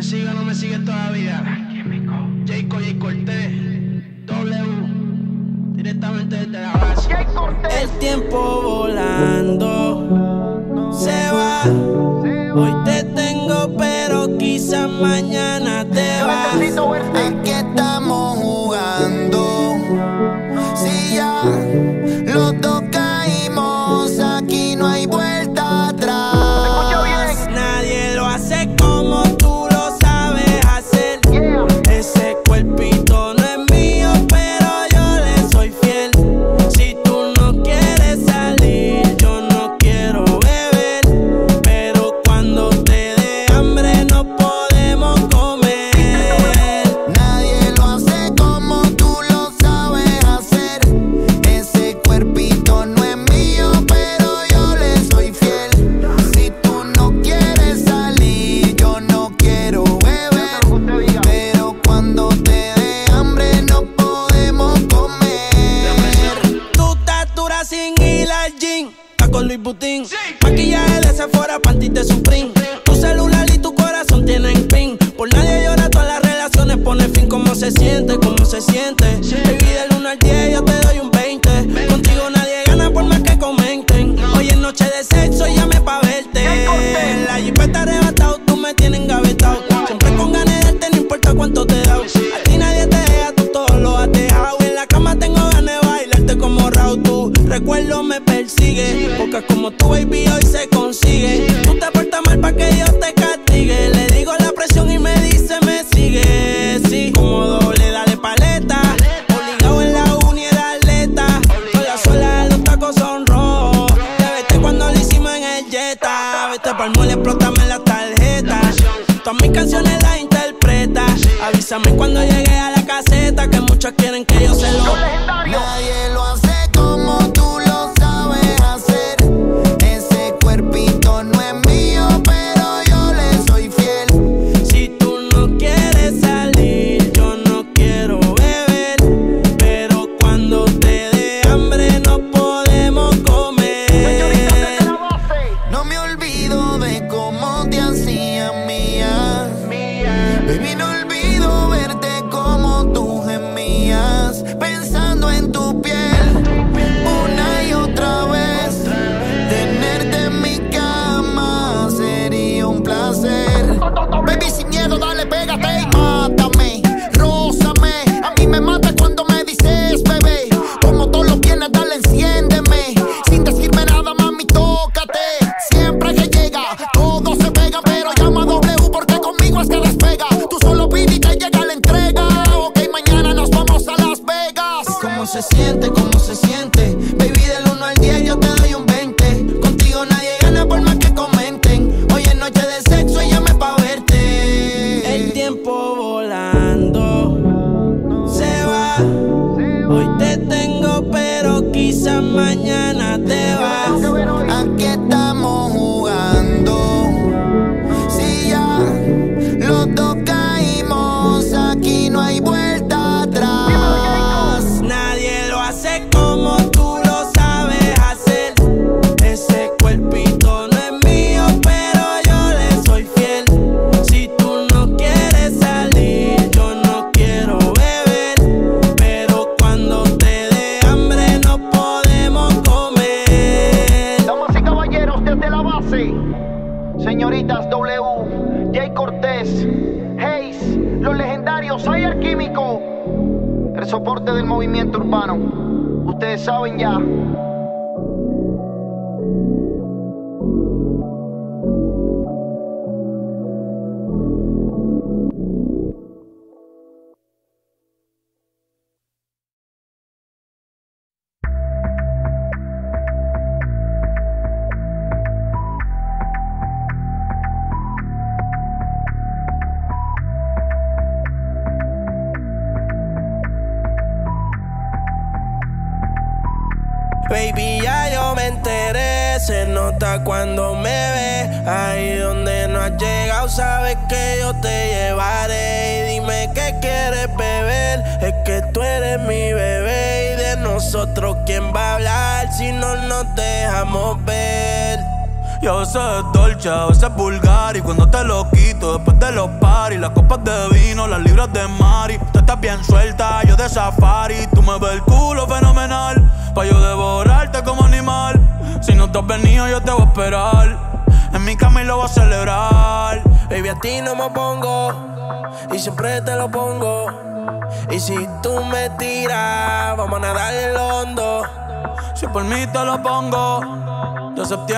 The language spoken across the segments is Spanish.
¿Me sigue o no me sigue todavía? Jayco J. Cortés, W, directamente desde la base. El tiempo volando se va. Hoy te tengo, pero quizás mañana te vas. Aquí estamos jugando. Si ya.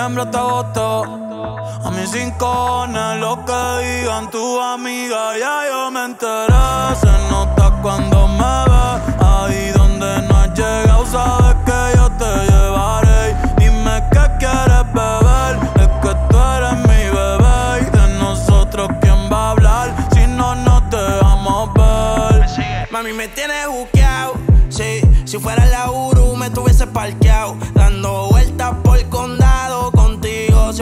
Hasta agosto. A mis cinco lo que digan tu amiga, ya yo me enteré. Se nota cuando me ve, ahí donde no has llegado, sabes que yo te llevaré. Dime qué quieres beber, es que tú eres mi bebé. Y de nosotros, ¿quién va a hablar si no nos dejamos ver? Mami, me tienes buqueado. Sí, si fuera la Uru, me tuviese parqueado.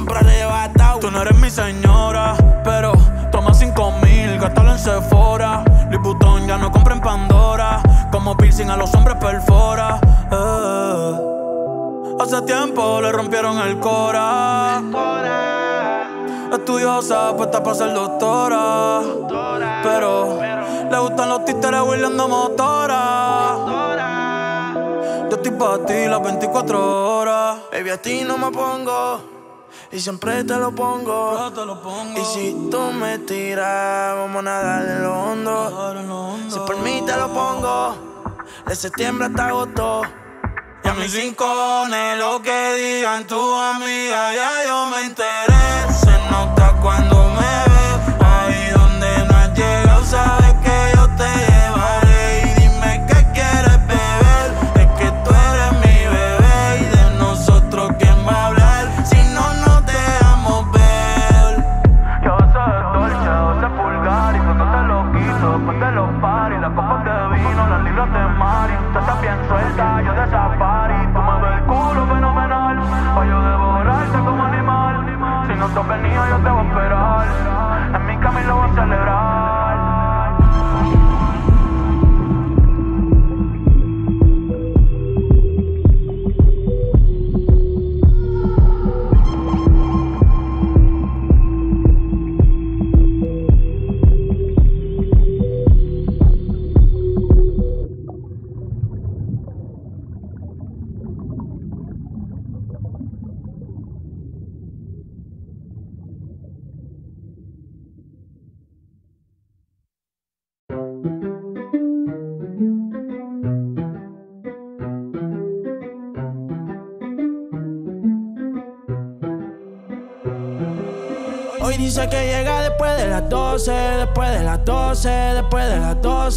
Siempre arrebatado. Tú no eres mi señora, pero toma cinco mil, gástalo en Sephora. Louis ya no compra en Pandora. Como piercing a los hombres perfora. eh. Hace tiempo le rompieron el cora. Estudiosa, puesta para ser doctora. Pero le gustan los títeres huirleando motora. Yo estoy para ti las 24 horas. Baby, a ti no me pongo y siempre te lo pongo. Yo te lo pongo. Y si tú me tiras, vamos a nadar en lo hondo. Nadar en lo hondo. Si por mí te lo pongo, de septiembre hasta agosto. Y a mis rincones, lo que digan tu amiga, ya yo me enteré. Se nota cuando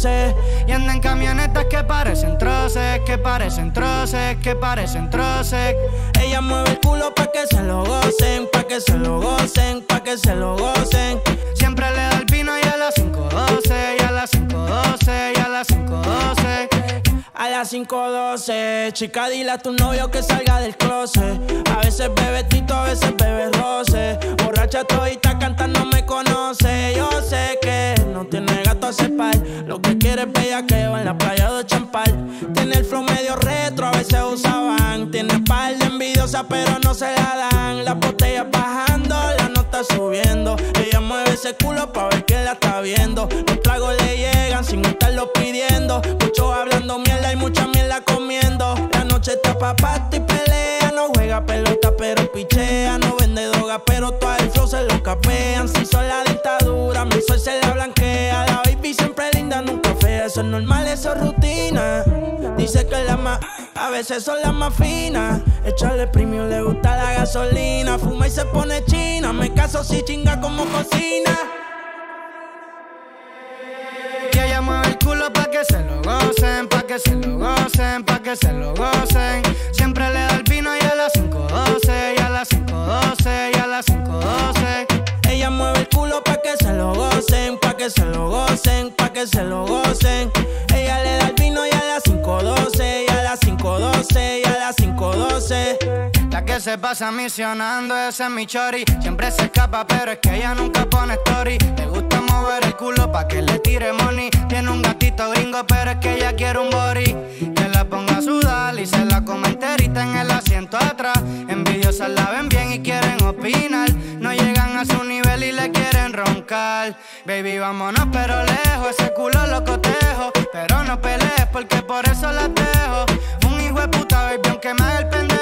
las 12. Y anda en camionetas que parecen troces, que parecen troces, que parecen troces. Ella mueve el culo pa' que se lo gocen, pa' que se lo gocen, pa' que se lo gocen. Siempre le da el vino y a las 5.12, y a las 5.12, y a las 5.12. A las 5.12, chica, dile a tu novio que salga del closet. A veces bebe tito, a veces bebe roce. Borracha todita cantando me conoce. Yo sé que no tiene gato a cepar. Lo que quiere es bellaqueo en la playa de Champal. Tiene el flow medio retro, a veces usaban. Tiene par de envidiosa, pero no se la dan. Las botellas bajando, la nota subiendo. Ese culo pa' ver quién la está viendo. Los tragos le llegan sin estarlo pidiendo. Muchos hablando mierda y mucha mierda comiendo. La noche está pa' pasto y pelea. No juega pelota, pero pichea. No vende droga, pero todo el flow se lo capean. Si son la dictadura, mi sol se la blanquea. La baby siempre linda, nunca fea. Eso es normal, eso es rutina. Dice que la más, a veces son las más finas. Echarle premium, le gusta la gasolina. Fuma y se pone china. Me caso si chinga como cocina. Y ella mueve el culo pa' que se lo gocen, pa' que se lo gocen, pa' que se lo gocen. Siempre le da el vino y a las 5.12, y a las 5.12, y a las 5.12. Ella mueve el culo pa' que se lo gocen, pa' que se lo gocen, pa' que se lo gocen. Que se pasa misionando, ese es mi chori. Siempre se escapa, pero es que ella nunca pone story. Le gusta mover el culo pa' que le tire money. Tiene un gatito gringo, pero es que ella quiere un body. Que la ponga a sudar y se la come enterita en el asiento atrás. Envidiosas la ven bien y quieren opinar. No llegan a su nivel y le quieren roncar. Baby, vámonos pero lejos, ese culo lo cotejo. Pero no pelees porque por eso las dejo. Un hijo de puta, baby, aunque me haga el pendejo.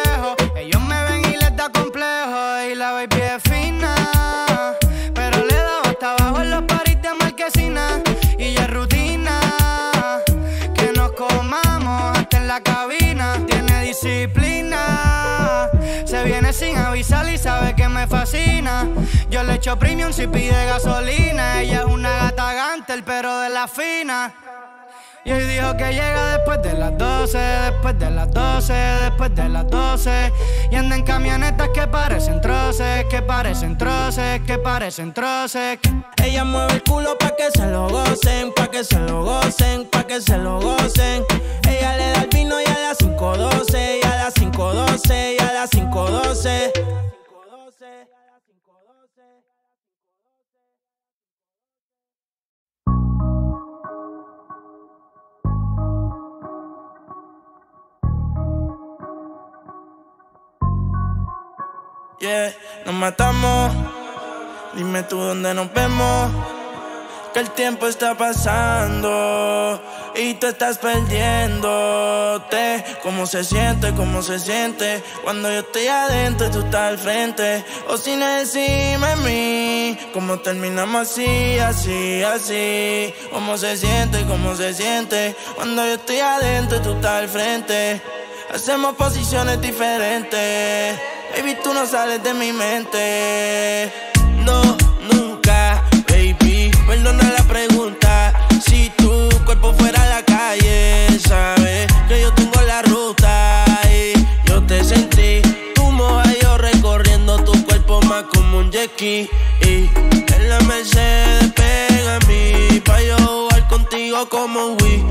La cabina. Tiene disciplina. Se viene sin avisar y sabe que me fascina. Yo le echo premium si pide gasolina. Ella es una gata gantel, pero de la fina. Y hoy dijo que llega después de las 12, después de las 12, después de las 12. Y anda en camionetas que parecen troces, que parecen troces, que parecen troces. Ella mueve el culo pa' que se lo gocen, pa' que se lo gocen, pa' que se lo gocen. Ella le da el vino y a las 5.12, y a las 5.12, y a las 5.12. Yeah, nos matamos. Dime tú dónde nos vemos. Que el tiempo está pasando y tú estás perdiéndote. ¿Cómo se siente? ¿Cómo se siente? Cuando yo estoy adentro y tú estás al frente. O sin encima de mí. ¿Cómo terminamos así, así, así? ¿Cómo se siente? ¿Cómo se siente? Cuando yo estoy adentro y tú estás al frente. Hacemos posiciones diferentes. Baby, tú no sales de mi mente. Tu cuerpo fuera la calle, sabes que yo tengo la ruta. Y yo te sentí. Tu moja yo recorriendo tu cuerpo más como un jet ski. Y en la Mercedes pega a mí. Pa' yo jugar contigo como un Wii.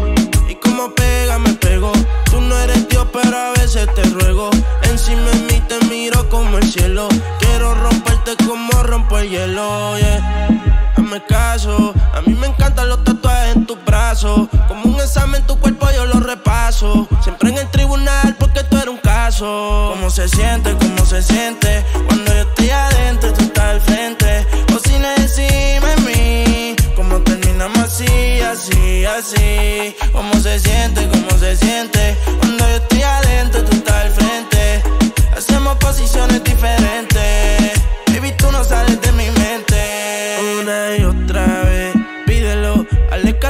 Y como pega, me pego. Tú no eres Dios, pero a veces te ruego. Encima de mí te miro como el cielo. Quiero romperte como rompo el hielo, yeah. A mí me encantan los tatuajes en tus brazos. Como un examen, tu cuerpo yo lo repaso. Siempre en el tribunal porque tú eres un caso. ¿Cómo se siente? ¿Cómo se siente? Cuando yo estoy adentro tú estás al frente. Cocina encima de mí. ¿Cómo terminamos así, así, así? ¿Cómo se siente? ¿Cómo se siente? Cuando yo estoy adentro tú estás al frente. Hacemos posiciones diferentes.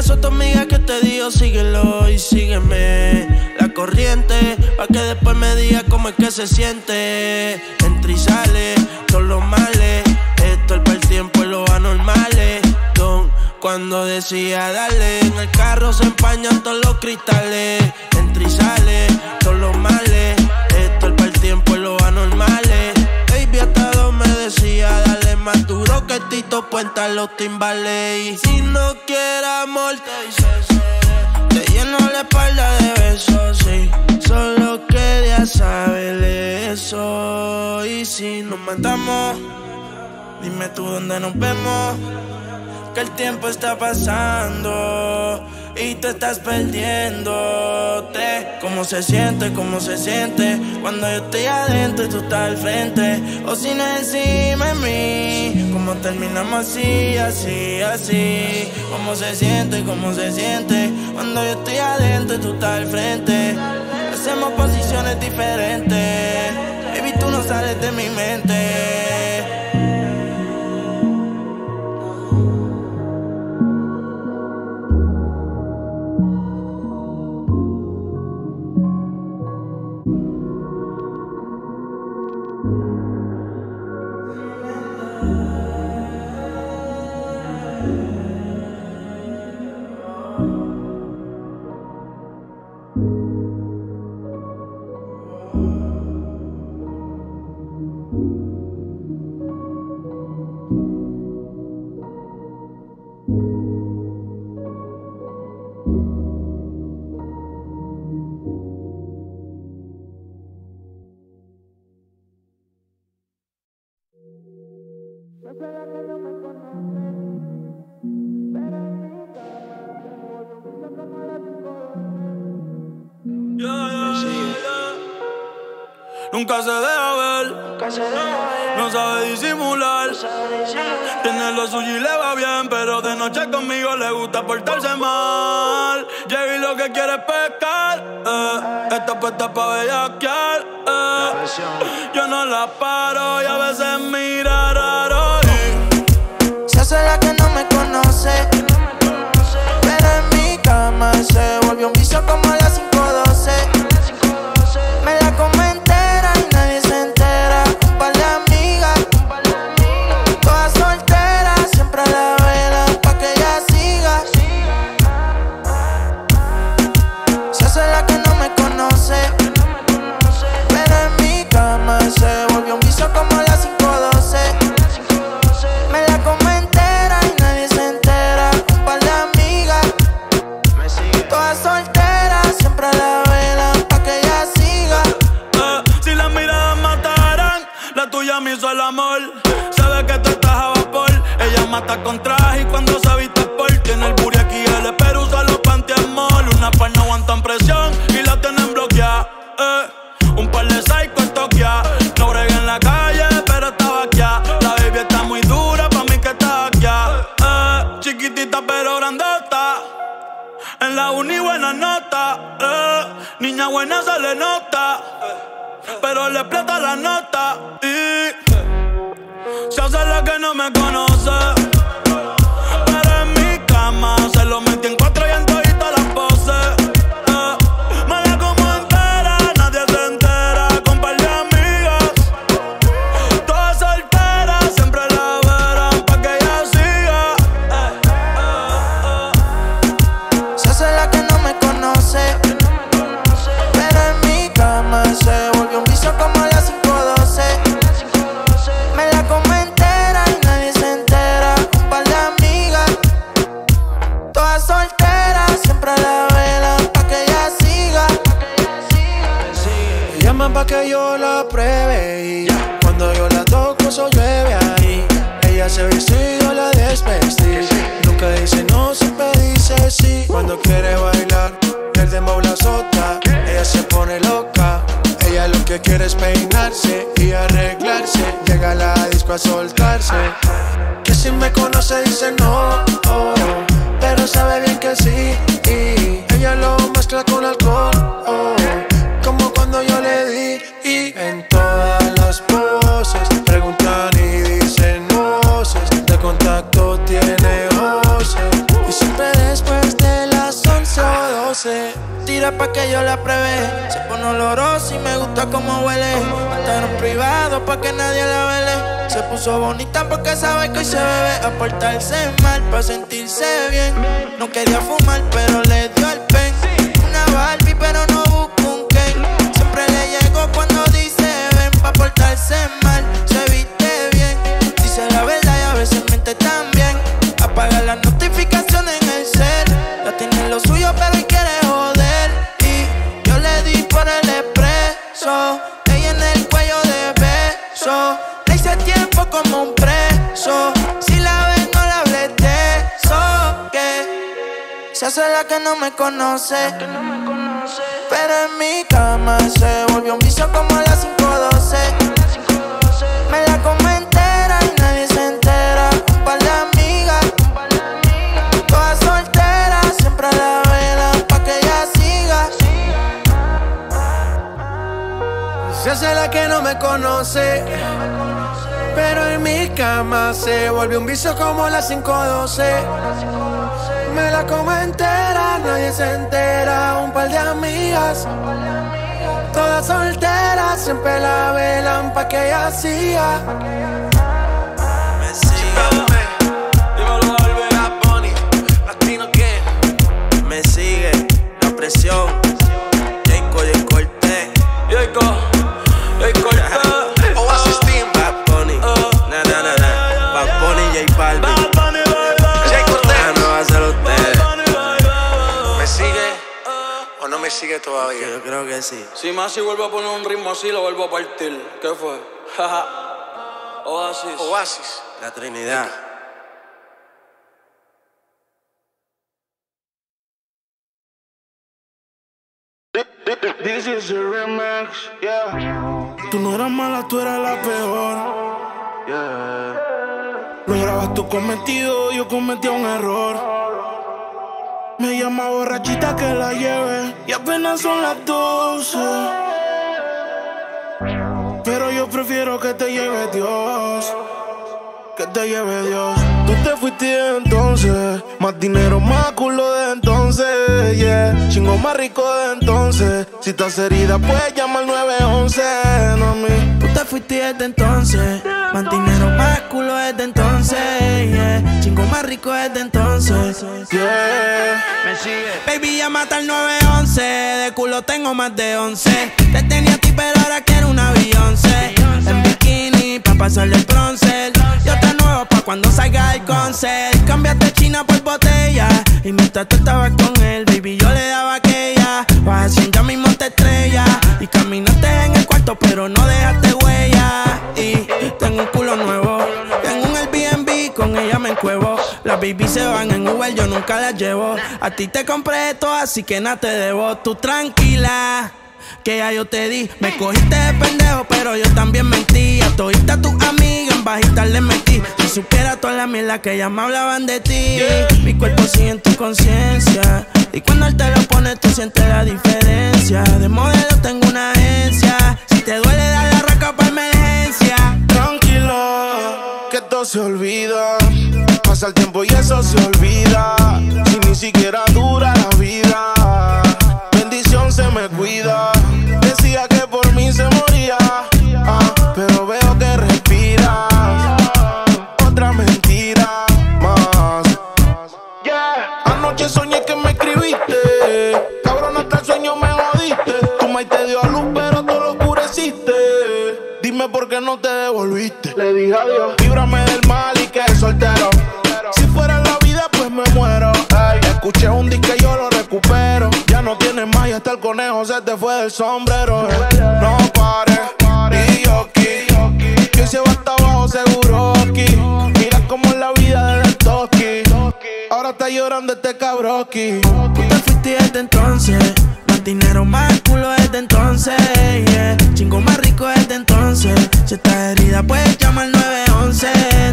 Caso a tu amiga que te digo, síguelo y sígueme. La corriente, pa' que después me diga cómo es que se siente. Entra y sale, todos los males. Esto es para el tiempo y los anormales. Don, cuando decía darle, en el carro se empañan todos los cristales. Entra y sale, todos los males. Esto es para el tiempo y los anormales. Decía, dale más duro que Tito Puenta los timbales. Si no quieres amor, te Te lleno la espalda de besos. Solo quería saber eso. Y si nos matamos, dime tú dónde nos vemos. Que el tiempo está pasando y tú estás perdiéndote. ¿Cómo se siente? ¿Cómo se siente? Cuando yo estoy adentro y tú estás al frente. O si no encima de mí. ¿Cómo terminamos así, así, así? ¿Cómo se siente? ¿Cómo se siente? Cuando yo estoy adentro y tú estás al frente. Hacemos posiciones diferentes. Baby, tú no sales de mi mente. Gusta portarse mal. Llegué lo que quiere es pescar, eh. Está puesta pa' bellaquear, eh. Yo no la paro y a veces mira raro. Se hace la que no me conoce. Pero en mi cama se volvió un vicio como a La desvestí. Nunca dice no, siempre dice sí. Cuando quiere bailar, el dembow la azota. Ella se pone loca. Ella lo que quiere es peinarse y arreglarse. Llega a la disco a soltarse. Hoy se bebe. A portarse mal pa' sentirse bien. No quería fumar, pero le dio me conoce. Pero en mi cama se volvió un vicio como a las 512. Me la como entera y nadie se entera. Un par de amigas, todas solteras, siempre a la vela pa' que ella siga. Se hace la que no me conoce. Pero en mi cama se volvió un vicio como las 512. Me la como entera, nadie se entera. Un par de amigas, todas solteras, siempre la velan pa' que ella siga. Me sigue, Dímelo. Bad Bunny, Latino King. Me sigue la presión. Todavía? Yo creo que sí. Si más si vuelvo a poner un ritmo así, lo vuelvo a partir. ¿Qué fue? Oasis. Oasis. La Trinidad. This is a remix, yeah. Tú no eras mala, tú eras la peor. Yeah. Logra estabas tú cometido, yo cometí un error. Me llama borrachita que la lleve y apenas son las 12. Pero yo prefiero que te lleve Dios que te lleve Dios. Tú te fuiste entonces, más dinero, más culo de entonces, yeah. Chingo más rico de entonces. Si estás herida, puedes llamar 911, no mí. Tú te fuiste desde entonces, más dinero, más culo desde entonces, yeah. Chingo más rico desde entonces, yeah. Me sigue. Baby, llama al 911, de culo tengo más de 11. Te tenía a ti, pero ahora quiero un avión, En bikini, pa' pasarle el bronce cuando salga el concert. Cambiaste China por botella. Y mientras tú estabas con él, baby, yo le daba aquella. Vas ya mismo te estrella. Y caminaste en el cuarto, pero no dejaste huella. Y tengo un culo nuevo. Tengo un Airbnb, con ella me encuevo. Las baby se van en Uber, yo nunca las llevo. A ti te compré esto, así que nada te debo. Tú tranquila que ya yo te di. Me cogiste de pendejo, pero yo también mentí. A todita tu amiga en bajita le metí. Si supiera toda la mierda que ya me hablaban de ti. Mi cuerpo sigue en tu conciencia. Y cuando él te lo pone, tú sientes la diferencia. De modelo tengo una agencia. Si te duele, dar la raca para emergencia. Tranquilo, que todo se olvida. Pasa el tiempo y eso se olvida. Si ni siquiera dura la vida se me cuida. Decía que por mí se moría, ah, pero veo que respiras. Otra mentira más. Anoche soñé que me escribiste. Cabrón, hasta el sueño me jodiste. Tu maíz te dio a luz, pero tú lo oscureciste. Dime por qué no te devolviste. Le dije adiós. Líbrame del mal y que soltero. Si fuera la vida, pues me muero. escuché un disco y yo lo recupero el conejo se te fue del sombrero. No pares, y yo aquí. Que se va hasta abajo seguro aquí. Mira cómo es la vida del toki. Ahora está llorando este cabroki. Tú te fuiste desde entonces. Más dinero, más culo desde entonces. Yeah. Chingo más rico desde entonces. Si estás herida, puedes llamar 911,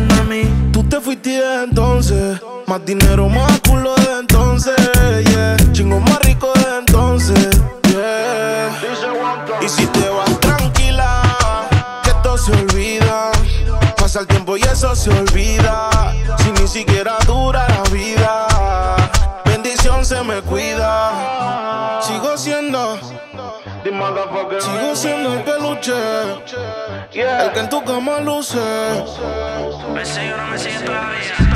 mami. Tú te fuiste desde entonces. Más dinero, más culo desde entonces. Pasa el tiempo y eso se olvida. Si ni siquiera dura la vida, bendición se me cuida. Sigo siendo. Sigo siendo el peluche, el que en tu cama luce.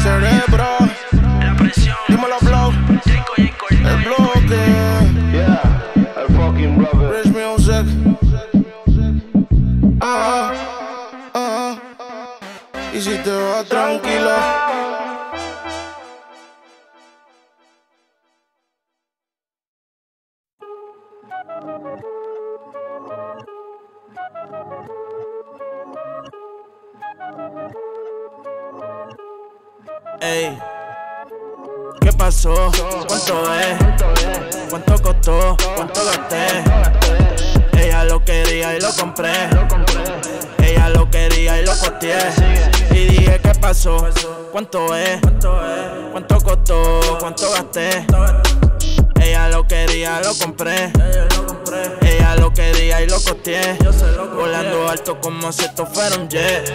Cerebro, dímelo, blow. El bloque. Ah, ah, ah. Y si te vas tranquilo. Ey, ¿qué pasó? ¿Cuánto es? ¿Cuánto costó? ¿Cuánto gasté? Ella lo quería y lo compré. Ella lo quería y lo costeé. Y dije, ¿qué pasó? ¿Cuánto es? ¿Cuánto costó? ¿Cuánto gasté? Ella lo quería, lo compré. Ella lo quería y lo costeé. Volando alto como si esto fuera un jet.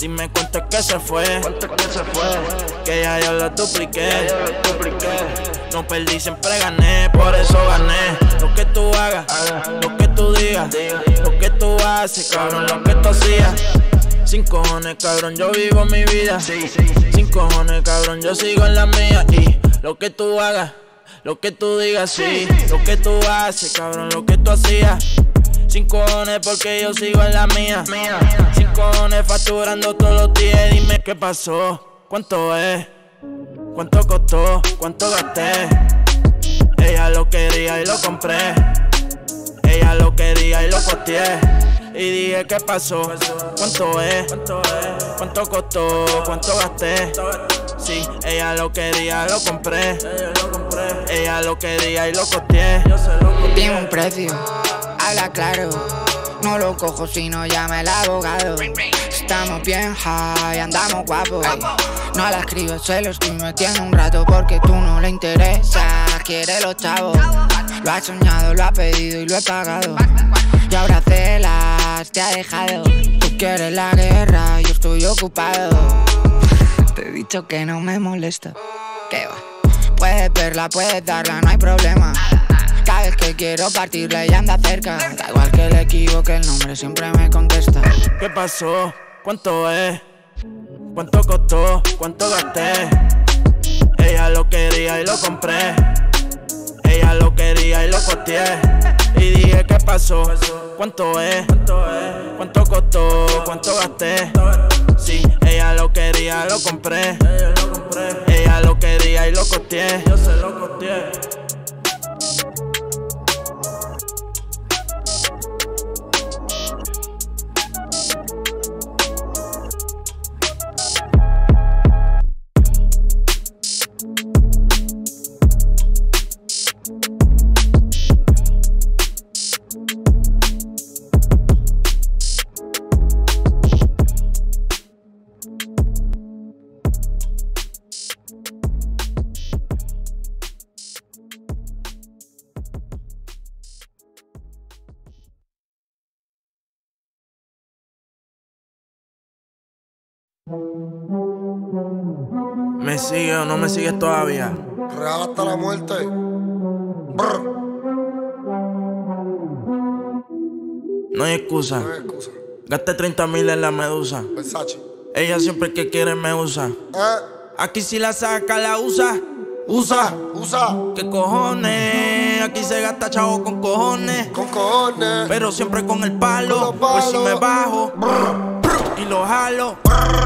Dime cuánto es que se fue. ¿Cuánto es que se fue? Que ya yo lo dupliqué. No perdí, siempre gané, por eso gané. Lo que tú hagas, lo que lo que tú haces, cabrón, lo que tú hacías. Sin cojones, cabrón, yo vivo mi vida. Sin cojones, cabrón, yo sigo en la mía. Y lo que tú hagas, lo que tú digas, sí. Lo que tú haces, cabrón, lo que tú hacías. Sin cojones porque yo sigo en la mía. Sin cojones facturando todos los días. Dime qué pasó, cuánto es, cuánto costó, cuánto gasté. Ella lo quería y lo compré. Ella lo quería y lo costeé. Y dije, ¿qué pasó? ¿Cuánto es? ¿Cuánto costó? ¿Cuánto gasté? Sí, ella lo quería, lo compré. Ella lo quería y lo costeé. Tiene un precio habla claro. No lo cojo si no llama el abogado. estamos bien high, andamos guapos. No la escribo, se lo estoy metiendo un rato porque tú no le interesa. Quiere los chavos. Lo ha soñado, lo ha pedido y lo he pagado. Y ahora celas, te ha dejado. Tú quieres la guerra, yo estoy ocupado. Te he dicho que no me molesta. ¿Qué va? Puedes verla, puedes darla, no hay problema. Cada vez que quiero partirla ella anda cerca. Da igual que le equivoque el nombre, siempre me contesta. ¿Qué pasó? ¿Cuánto es? ¿Cuánto costó? ¿Cuánto gasté? Ella lo quería y lo compré. Ella lo quería y lo costeé. Y dije, ¿qué pasó? ¿Cuánto es? ¿Cuánto costó? ¿Cuánto gasté? Sí, ella lo quería, lo compré. Ella lo quería y lo costeé. Yo se lo costeé. ¿Me sigue o no me sigues todavía? Real hasta la muerte. Brr. No hay excusa. No hay excusa. Gasté 30 mil en la medusa. Versace. Ella siempre que quiere me usa. Eh, Aquí si la saca, la usa. Usa. usa. ¿Qué cojones? Aquí se gasta chavo con cojones. Con cojones. Pero siempre con el palo. Con Por si me bajo. Y lo jalo. No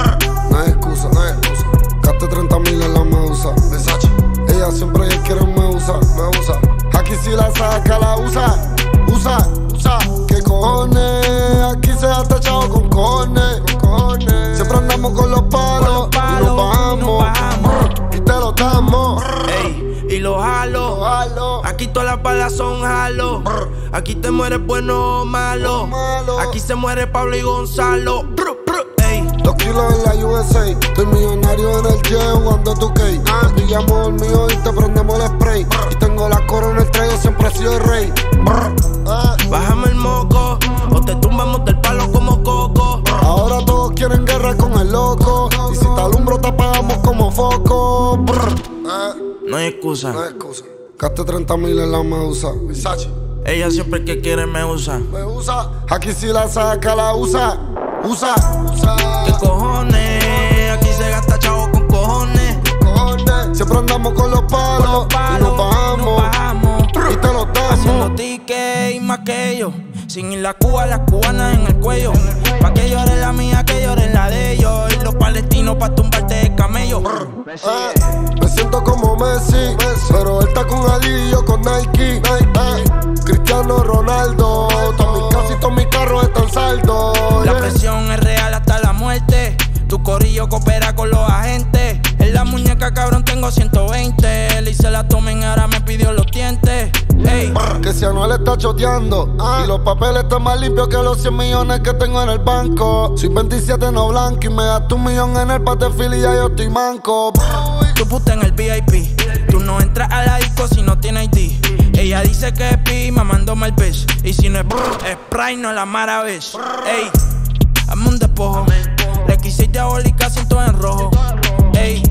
Gasté 30 mil en la medusa. Versace. Ella siempre que quiere me usa, me usa. Aquí si la saca, la usa. Usa, usa. ¿Qué cojones? Aquí se ha tachado con cojones. Con cojones. Siempre andamos con los palos. palos, y nos bajamos. y nos bajamos. Y te lo damos. Ey, y lo jalo. Jalo. Aquí todas las balas son jalo. Aquí te mueres bueno o malo. Malo. Aquí se muere Pablo y Gonzalo. Dos kilos en la USA, estoy millonario en el jet jugando tu cake. Pillamos el mío y te prendemos el spray. Y tengo la corona en el tren, yo siempre he sido el rey. Ah, Bájame el moco. O te tumbamos del palo como coco. Ahora todos quieren guerra con el loco. Y si te alumbro, te apagamos como foco. Ah, No hay excusa. no hay excusa. Gasté 30 mil en la medusa. Versace. Ella siempre que quiere me usa. Me usa. Aquí si la saca, la usa. Usa. Usa. ¿Qué cojones? Aquí se gasta chavo con cojones. Cojones. Siempre andamos con los palos. Con los y nos bajamos. nos bajamos. Y te los Haciendo damos. tickets y más que ellos. Sin ir la Cuba, las cubanas en el cuello. Pa' que llore la mía, que llore la de ellos. Y los palestinos pa' tumbarte de camello. Eh, me siento como Messi, pero él está con Ali y yo con Nike. Eh, Cristiano Ronaldo, todos mis casi todos mis carros están saldos. La yeah. presión es real hasta la muerte. Tu corillo coopera con los agentes. En la muñeca, cabrón, tengo 120. Le hice la tomen, ahora me pidió los dientes. Ey, Que si Anuel está choteando Y los papeles están más limpios que los 100 millones que tengo en el banco Soy 27 no blanco y me gasto un millón en el pate y ya yo estoy manco tu puta en el VIP. Tú no entras a la disco si no tienes ID. Ella dice que es pi, mamándome el pez. Y si no es brr, es Sprite, no la maravilla. Ey, hazme un despojo. Le quise diabólica, siento en rojo. Ey,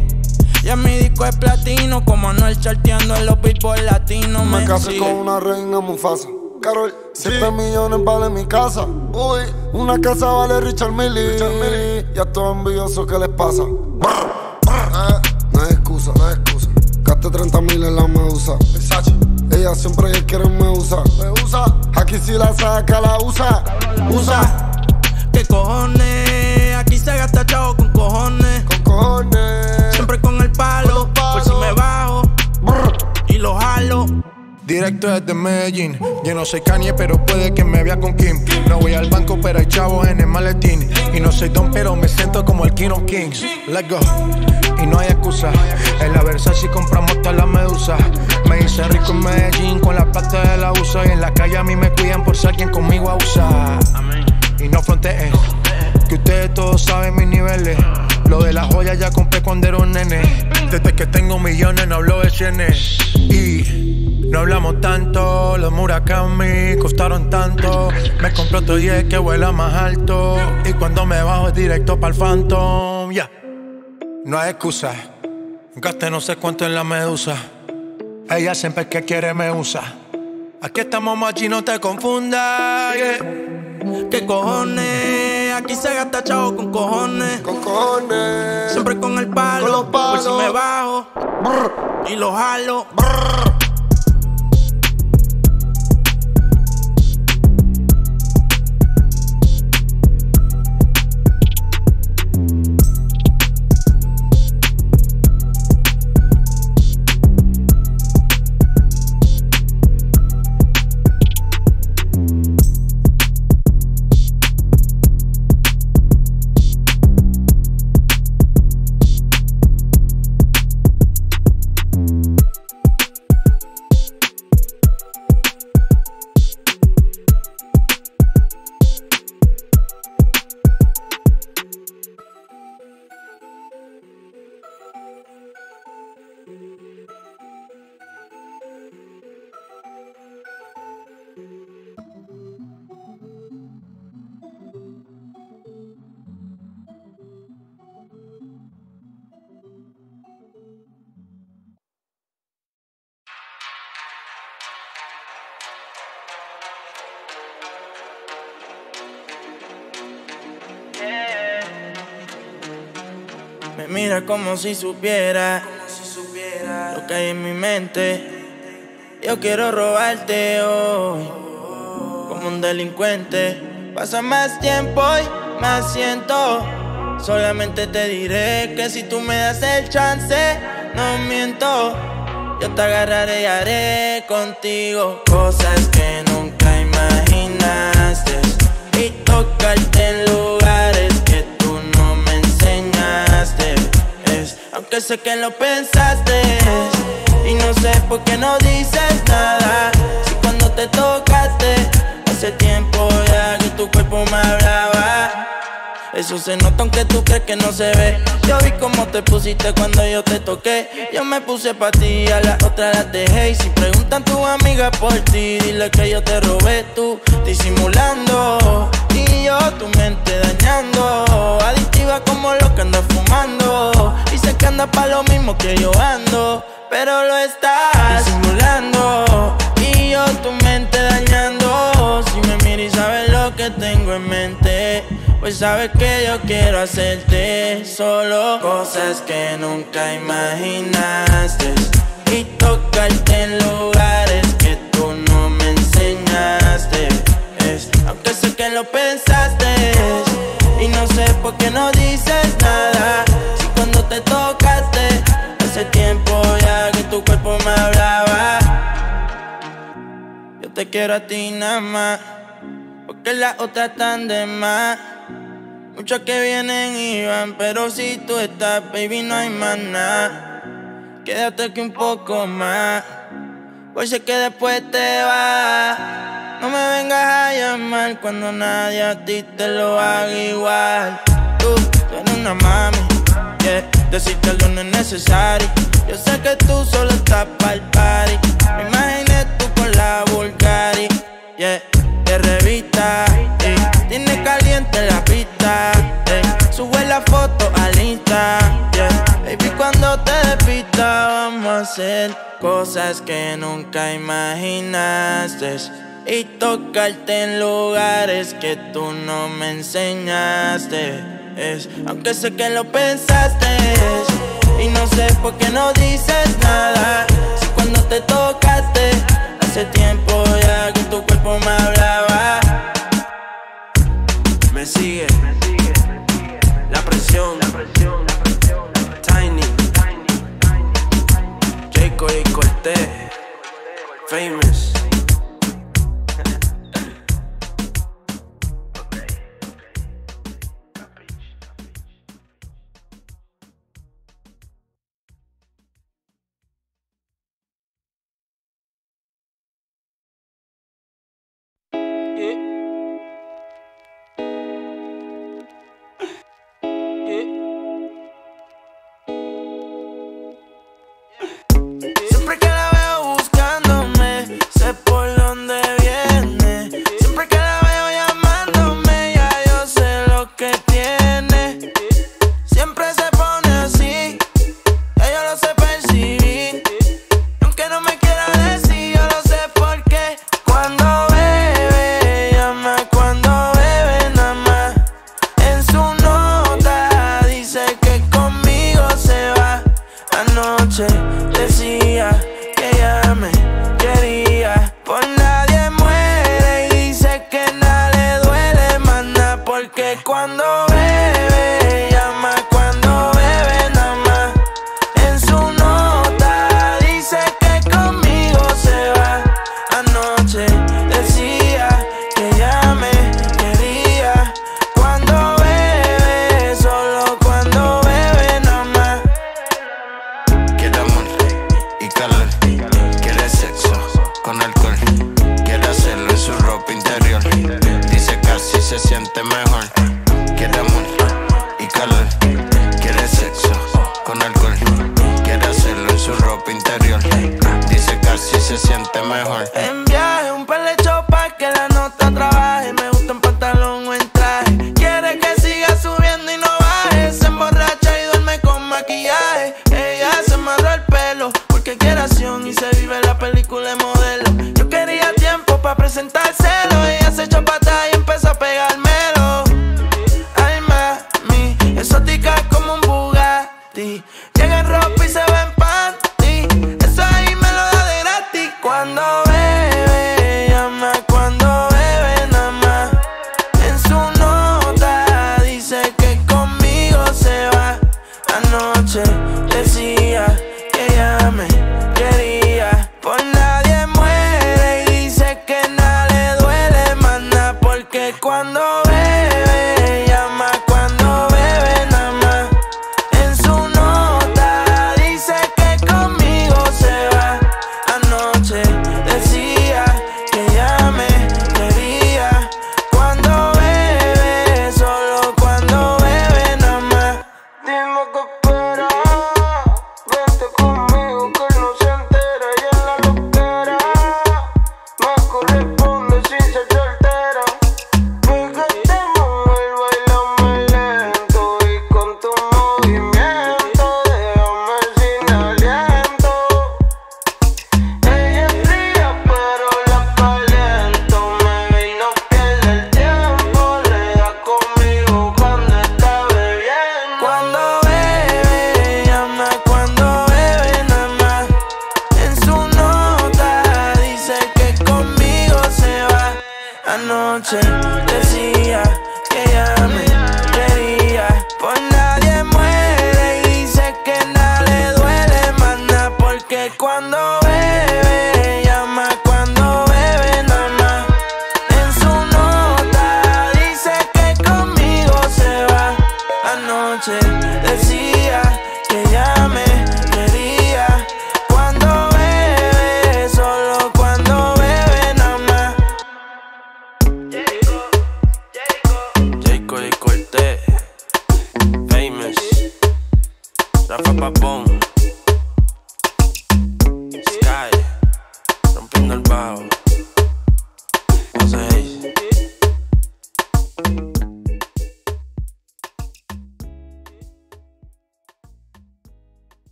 ya mi disco es platino. Como Anuel charteando en los billboard latinos. Me Me casé sigue. con una reina Mufasa Carol, 7 millones vale mi casa Uy, una casa vale Richard Millie Ya todo envidioso, ¿qué les pasa? Eh, no hay excusa, no hay excusa Gasté 30 mil en la medusa Versace. Ella siempre que quiere me usa Me usa Aquí si la saca, la usa Usa ¿Qué cojones? Aquí se gasta chavo con cojones. Con cojones Siempre con el palo. Por si me bajo y lo jalo. Directo desde Medellín. Yo no soy Kanye, pero puede que me vea con Kim. No voy al banco, pero hay chavos en el maletín. Y no soy Don, pero me siento como el King of Kings. Let's go. Y no hay excusa. En la Versace compramos toda la medusa. Me hice rico en Medellín con la plata de la USA. Y en la calle a mí me cuidan por ser quien conmigo usa. Y no frontees. Que ustedes todos saben mis niveles. Lo de las joyas ya compré cuando era un nene. Desde que tengo millones no hablo de cienes. Y no hablamos tanto. Los Murakami costaron tanto. Me compré otro 10 que vuela más alto. Y cuando me bajo es directo para el Phantom. Ya. No hay excusa. Gasté no sé cuánto en la medusa. Ella siempre que quiere me usa. Aquí estamos machi, no te confundas. yeah. ¿Qué cojones? Aquí se gasta chavo con cojones. Con cojones. Siempre con el palo. Con los palos. Por si me bajo. Y lo jalo. Como si supiera, lo que hay en mi mente. Yo quiero robarte hoy, como un delincuente. Pasa más tiempo y más siento. Solamente te diré que si tú me das el chance, no miento. Yo te agarraré y haré contigo cosas que nunca imaginaste. Y tocarte en lugares Aunque sé que lo pensaste. Y no sé por qué no dices nada. Si cuando te tocaste, hace tiempo ya que tu cuerpo me hablaba. Eso se nota aunque tú crees que no se ve. Yo vi cómo te pusiste cuando yo te toqué. Yo me puse pa' ti, a la otra la dejé. Y si preguntan tu amiga por ti, dile que yo te robé tú, disimulando. Y yo tu mente dañando. Adictiva como lo que andas fumando. Y sé que andas pa' lo mismo que yo ando. Pero lo estás disimulando. Y yo tu mente dañando. Si me miras y sabes lo que tengo en mente. Pues sabes que yo quiero hacerte solo cosas que nunca imaginaste y tocarte en lugares que tú no me enseñaste. Aunque sé que lo pensaste y no sé por qué no dices nada. Si cuando te tocaste hace tiempo ya que tu cuerpo me hablaba. Yo te quiero a ti nada más, porque las otras están de más. Muchos que vienen y van, pero si tú estás, baby, no hay más nada. Quédate aquí un poco más, pues sé que después te vas. No me vengas a llamar cuando nadie a ti te lo haga igual. Tú, tú eres una mami, yeah. Decirte algo no es necesario. Yo sé que tú solo estás pa'l party. Me imaginé tú con la Bulgari, yeah. De revista. Tiene caliente la pista, yeah. Sube la foto al Insta. Baby, cuando te despista vamos a hacer cosas que nunca imaginaste y tocarte en lugares que tú no me enseñaste. Aunque sé que lo pensaste y no sé por qué no dices nada. Si cuando te tocaste hace tiempo ya que tu cuerpo me hablaba. Me sigue,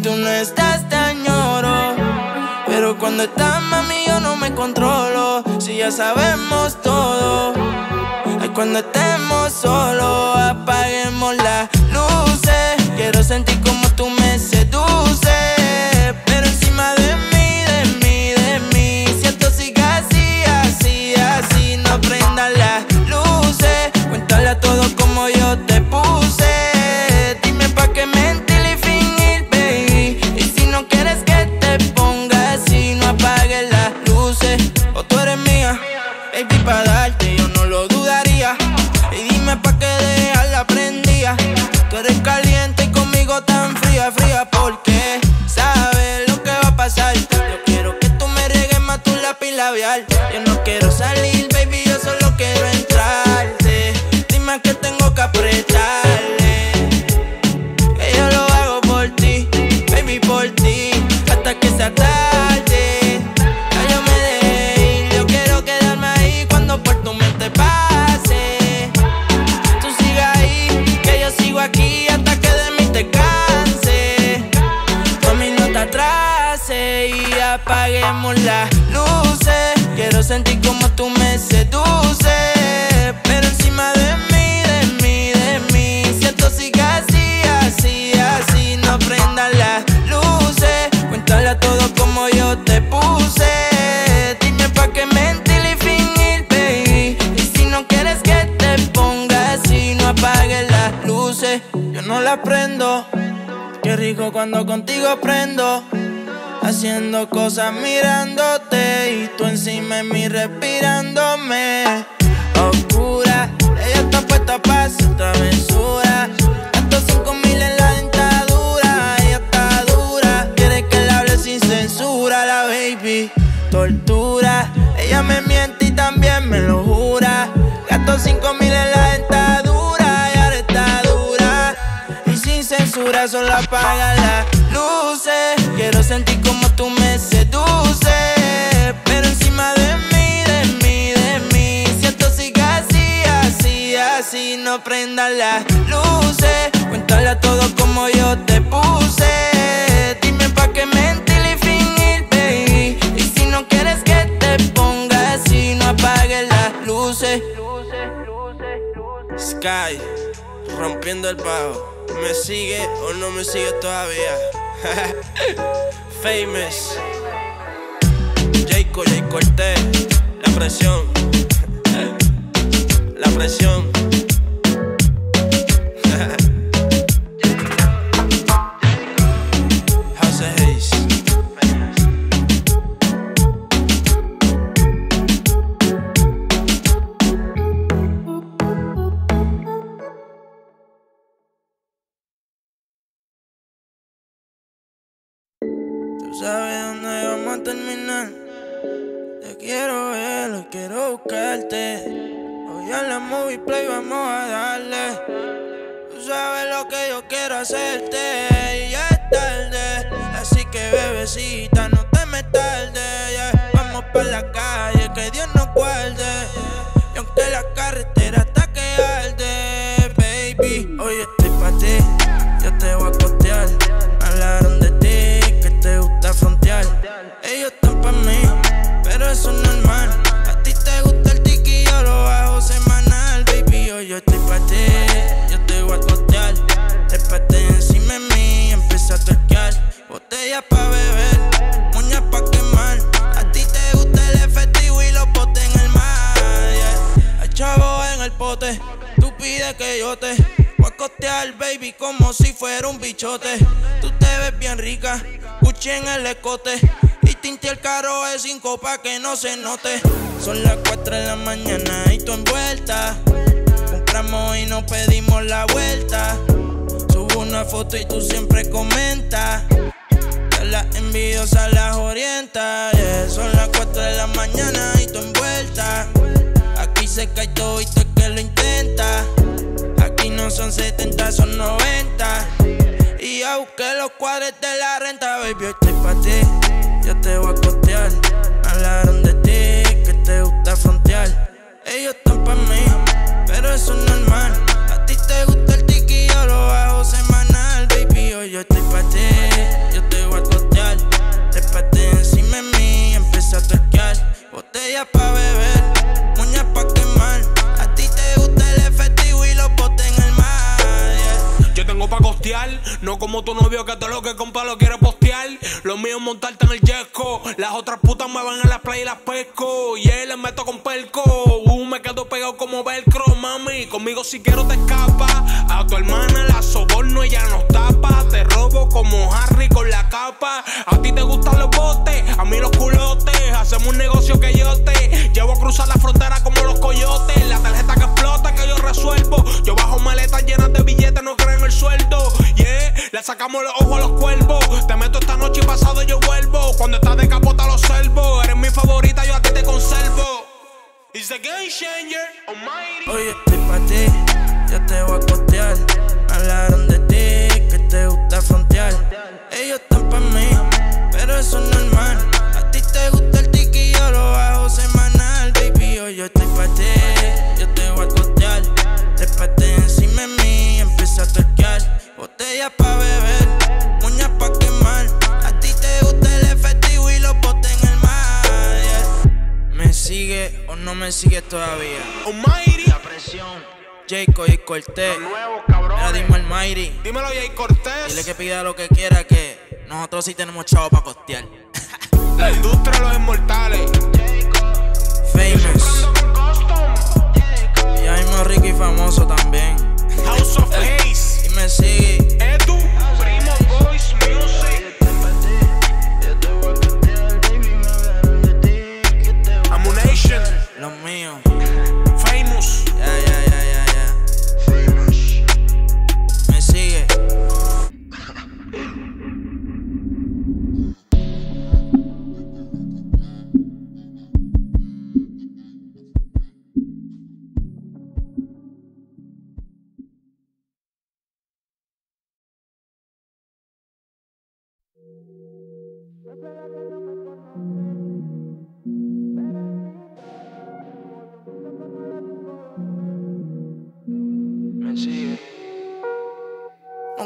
Y si ¿Me sigue o no me sigue todavía? Famous. Jayco, Jay Cortés. La presión. La presión. Si fuera un bichote. Tú te ves bien rica, Gucci en el escote. Y tinte el carro de cinco pa' que no se note. Son las 4 de la mañana y tú envuelta. Compramos y no pedimos la vuelta. Subo una foto y tú siempre comentas. Que las envidiosas las orienta. yeah. Son las 4 de la mañana y tú envuelta. Aquí se cae todo y que lo intenta. No son 70, son 90. Y ya busqué los cuadres de la renta, baby. Hoy estoy pa' ti, yo te voy a costear. Hablaron de ti, que te gusta frontear. Ellos están pa' mí, pero eso es normal. A ti te gusta el tiki, lo hago semanal, baby. Hoy yo estoy pa' ti, yo te voy a costear. Te pateé encima de mí, empieza a toquear. Botella pa' beber, tengo pa' costear, no como tu novio que todo lo que compra lo quiere postear. Lo mío es montarte en el yesco. Las otras putas me van a la playa y las pesco. Y él les meto con perco. Uh, me quedo pegado como velcro, mami. Conmigo si quiero te escapa. A tu hermana la soborno, ella nos tapa. Te robo como Harry con la capa. A ti te gustan los botes, a mí los culotes. Hacemos un negocio que yo te llevo a cruzar la frontera como los coyotes. La tarjeta que explota que yo resuelvo. Yo bajo maletas llenas de billetes, no creen el Yeah, le sacamos los ojos a los cuervos. Te meto esta noche y pasado yo vuelvo. Cuando estás de capota los servo. Eres mi favorita, yo a ti te conservo. It's the game changer, almighty. Hoy estoy pa' ti, yo te voy a costear. Hablaron de ti, que te gusta frontear. Ellos están pa' mí, pero eso es normal. A ti te gusta el tiki, yo lo hago semanal, baby. Hoy yo estoy pa' ti, yo te voy a costear. Te pateé encima de mí, empieza a toquear. Botella pa' beber, moñas pa' quemar. A ti te gusta el efectivo y los botes en el mar. sigue o no me sigues todavía? Almighty. La presión. Jacob y Cortés. Mira, dime al Mighty. Dímelo, Jay Cortés. Dile que pida lo que quiera, que nosotros sí tenemos chavo para costear. La industria de los inmortales. Famous. Y hay más rico y famoso también. House of Haze. Y me sigue. Edu. Primo Boys Music.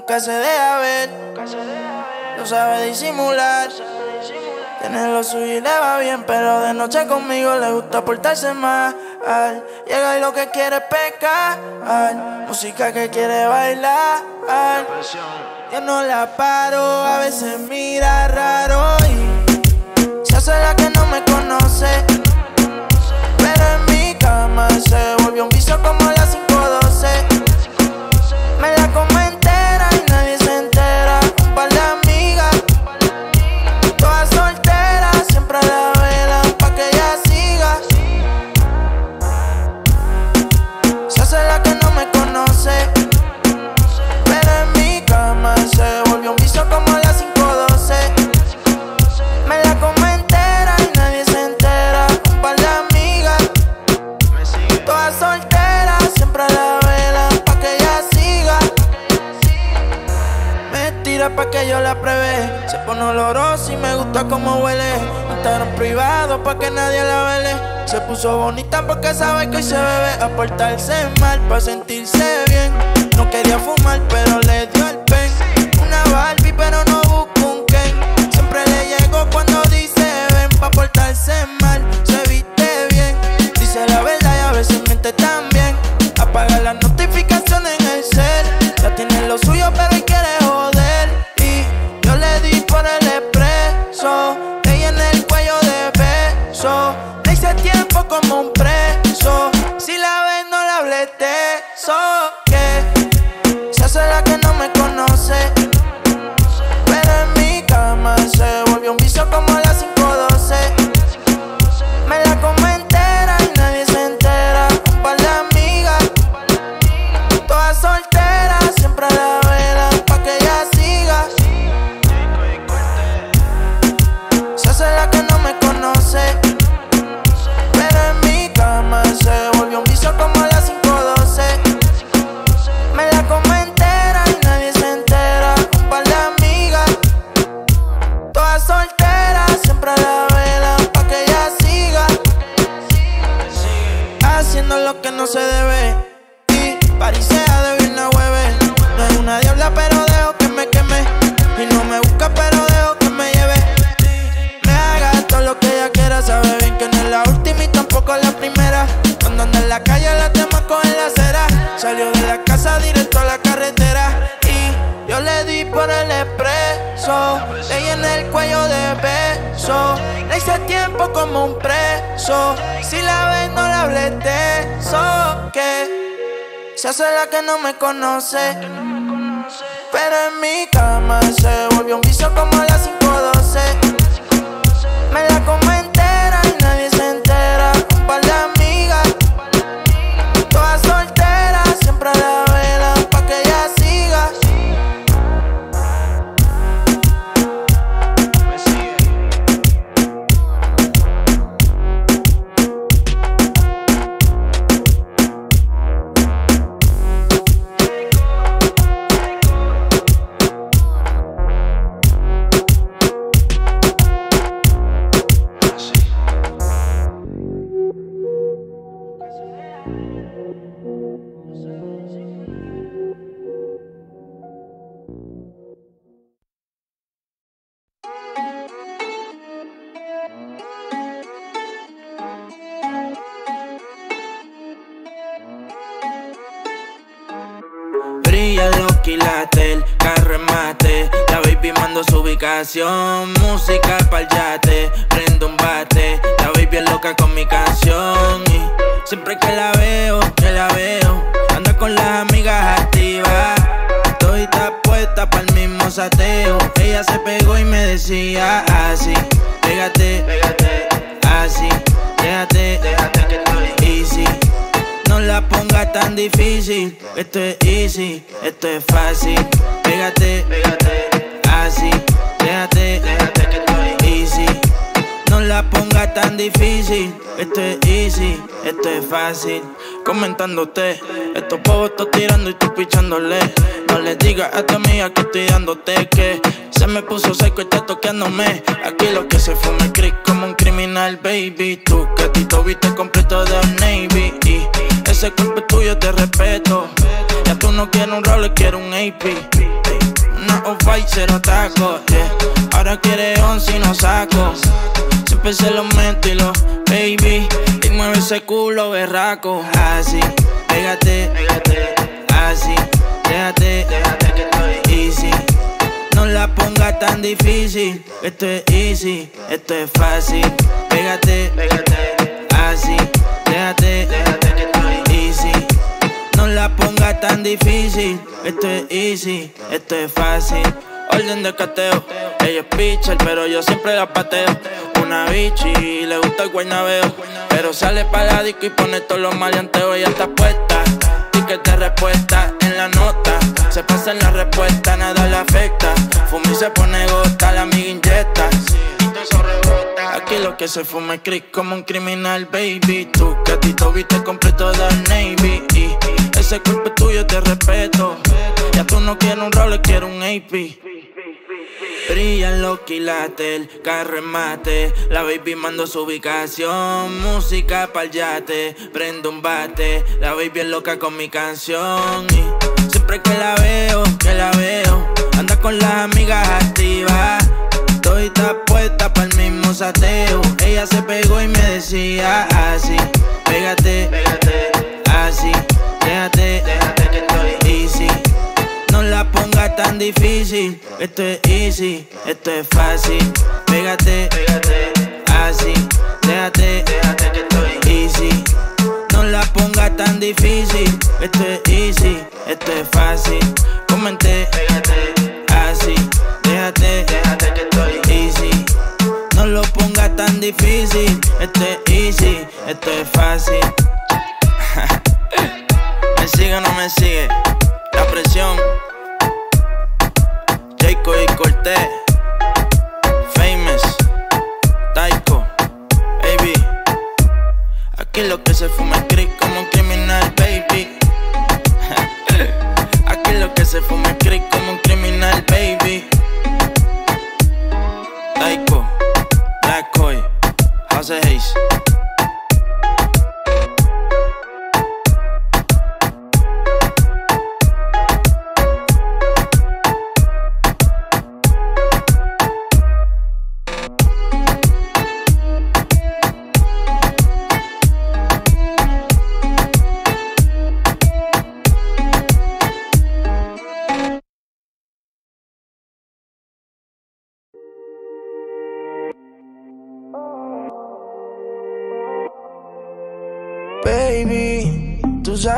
Nunca se deja ver. No sabe disimular. Tiene lo suyo y le va bien, pero de noche conmigo le gusta portarse mal. Llega y lo que quiere es pecar. Música que quiere bailar. Yo no la paro, a veces mira raro y se hace la que no me conoce. Pero en mi cama se volvió un vicio como las 512. Gusta como huele. Instagram privado pa' que nadie la vele. Se puso bonita porque sabe que hoy se bebe. A portarse mal pa' sentirse bien. No quería fumar, pero le dio el pen. Una Barbie, pero no no ubicación, Estos pavos estoy tirando y estoy pichándole. No le digas a tu amiga que estoy dándote que se me puso seco y está toqueándome. Aquí lo que se fue me creek como un criminal, baby. Tú que tito viste completo de Navy. Y ese cuerpo es tuyo, te respeto. Ya tú no quieres un roller, quieres un AP. Una off-white, cero taco. Ahora quiere once y no saco. Siempre se lo meto y lo, baby. Y mueve ese culo berraco. Así, pégate, pégate. Así, déjate, déjate que estoy easy. No la ponga tan difícil. Esto es easy, esto es fácil. Pégate, pégate. Así, déjate, déjate que estoy easy. No la ponga tan difícil. Esto es easy, esto es fácil. Orden de cateo. Ella es pitcher, pero yo siempre la pateo. Una bichi, le gusta el guaynabeo. Pero sale para disco y pone todos los maleanteos. Ella está puesta. Ticket de respuesta en la nota. Se pasa en la respuesta, nada le afecta. Fumi se pone gota, la amiga inyecta. Aquí lo que se fuma es crick como un criminal, baby. Tú que viste completo de Navy. Y ese cuerpo es tuyo, te respeto. Ya tú no quieres un roller, quieres un AP. Brillan los quilates, el carro en mate. La baby mando su ubicación. Música pa'l yate. Prendo un bate. La baby es loca con mi canción. Y siempre que la veo, que la veo. Anda con las amigas activas. Estoy puesta pa'l mismo sateo. Ella se pegó y me decía así: Pégate, pégate, así, déjate, déjate que estoy easy. No la ponga tan difícil, esto es easy, esto es fácil. Pégate, pégate, así, déjate, déjate que estoy easy. No la ponga tan difícil, esto es easy, esto es fácil. Comenté, pégate, así, déjate, déjate que estoy easy. No lo ponga tan difícil, esto es easy, esto es fácil. me sigue o no me sigue, la presión. Jacob y Cortés, Famous, Taiko, baby. Aquí lo que se fuma es crick como un criminal, baby. Aquí lo que se fuma es crick como un criminal, baby. Taiko, Black Coy, House.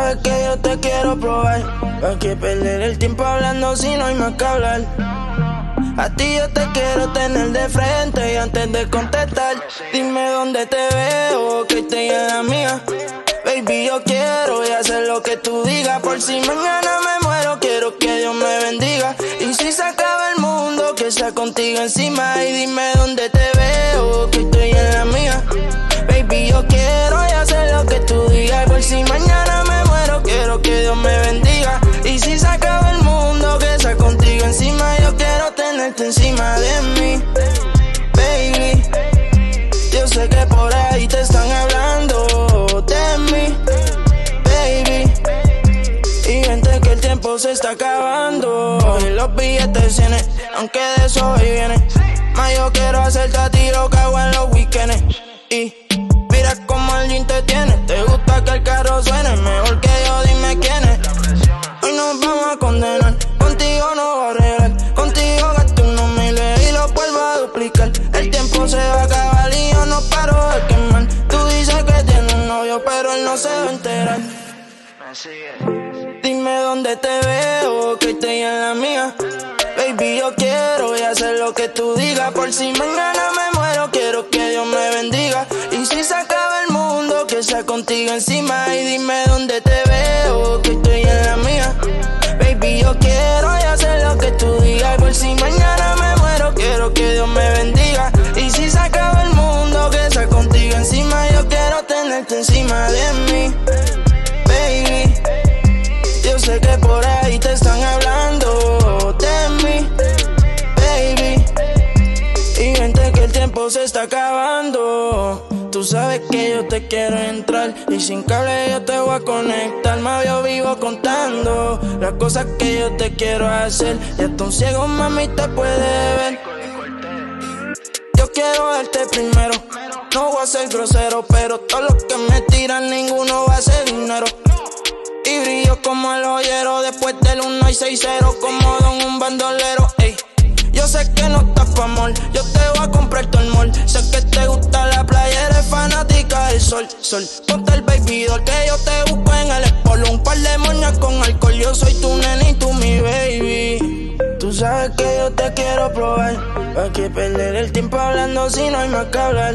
Sabes que yo te quiero probar. ¿Para que perder el tiempo hablando si no hay más que hablar? A ti yo te quiero tener de frente y antes de contestar, dime dónde te veo, que en la mía. Baby, yo quiero y hacer lo que tú digas. Por si mañana me muero, quiero que Dios me bendiga. Y si se acaba el mundo, que sea contigo encima. Y dime dónde te veo, que estoy en la mía. Baby, yo quiero y hacer lo que tú digas. Por si mañana me muero, quiero que Dios me bendiga. Y si se acaba el mundo, que sea contigo encima. Yo quiero tenerte encima de mí, baby. Yo sé que por ahí te están hablando de mí, baby. Y gente que el tiempo se está acabando. Y los billetes vienen, aunque de eso hoy viene. Más yo quiero hacerte a ti lo que hago en los weekends. Y te gusta que el carro suene, mejor que yo dime quién es. Hoy nos vamos a condenar, contigo no va a arreglar. Contigo gasto unos miles y lo vuelvo a duplicar. El tiempo se va a acabar y yo no paro de quemar. Tú dices que tienes un novio, pero él no se va a enterar. Dime dónde te veo, que estoy en la mía. Baby, yo quiero y hacer lo que tú digas. Por si me mañana me muero, quiero que Dios me bendiga. Y si saca sea contigo encima. Y dime dónde te veo, que estoy en la mía. Baby, yo quiero y hacer lo que tú digas. Por si mañana me muero, quiero que Dios me bendiga. Y si se acaba el mundo, que sea contigo encima. Yo quiero tenerte encima de mí, baby. Yo sé que por ahí te están hablando de mí, baby. Y vente que el tiempo se está acabando. Tú sabes que yo te quiero entrar y sin cable yo te voy a conectar. Más yo vivo contando las cosas que yo te quiero hacer. Y hasta un ciego mami te puede ver. Yo quiero verte primero. No voy a ser grosero, pero todos los que me tiran, ninguno va a ser dinero. Y brillo como el joyero después del 1 y 6-0, como don un bandolero. Sé que no estás pa' amor, yo te voy a comprar el mall. Sé que te gusta la playa, eres fanática del sol. Sol, ponte el baby doll que yo te busco en el espolo. Un par de moñas con alcohol, yo soy tu nene y tú mi baby. Tú sabes que yo te quiero probar. ¿Para qué perder el tiempo hablando si no hay más que hablar?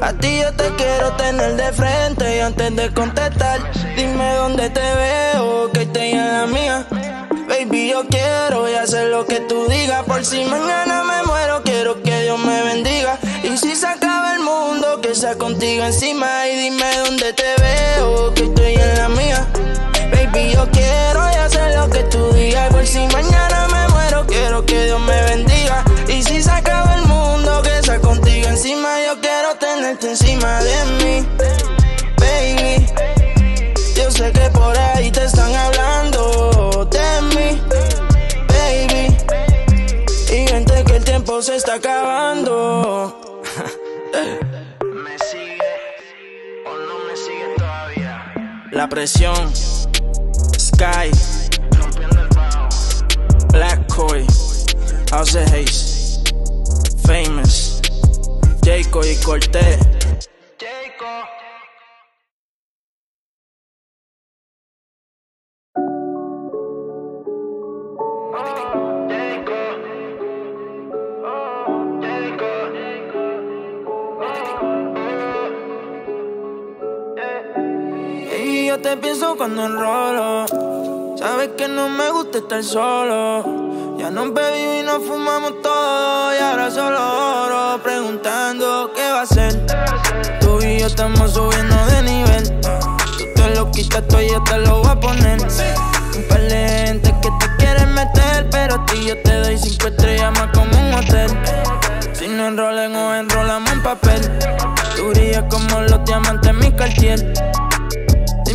A ti yo te quiero tener de frente y antes de contestar, dime dónde te veo, que en la mía. Baby, yo quiero y hacer lo que tú digas. Por si mañana me muero, quiero que Dios me bendiga. Y si se acaba el mundo, que sea contigo encima. Y dime dónde te veo, que estoy en la mía. Baby, yo quiero y hacer lo que tú digas. Por si mañana me muero, quiero que Dios me bendiga. Y si se se está acabando. ¿Me sigue o no me sigue todavía? La presión, Sky, Black Koi, House of Haze, Famous, Jacob y Cortez. Y te pienso cuando enrolo. Sabes que no me gusta estar solo. Ya nos bebimos y nos fumamos todo. Y ahora solo oro preguntando qué va a ser. Tú y yo estamos subiendo de nivel. Tú te lo quitas, tú y yo te lo voy a poner. Un par de gente que te quieren meter. Pero a ti yo te doy cinco estrellas más como un hotel. Si no enrolen o enrolamos en papel. Tú brillas como los diamantes en mi cartier.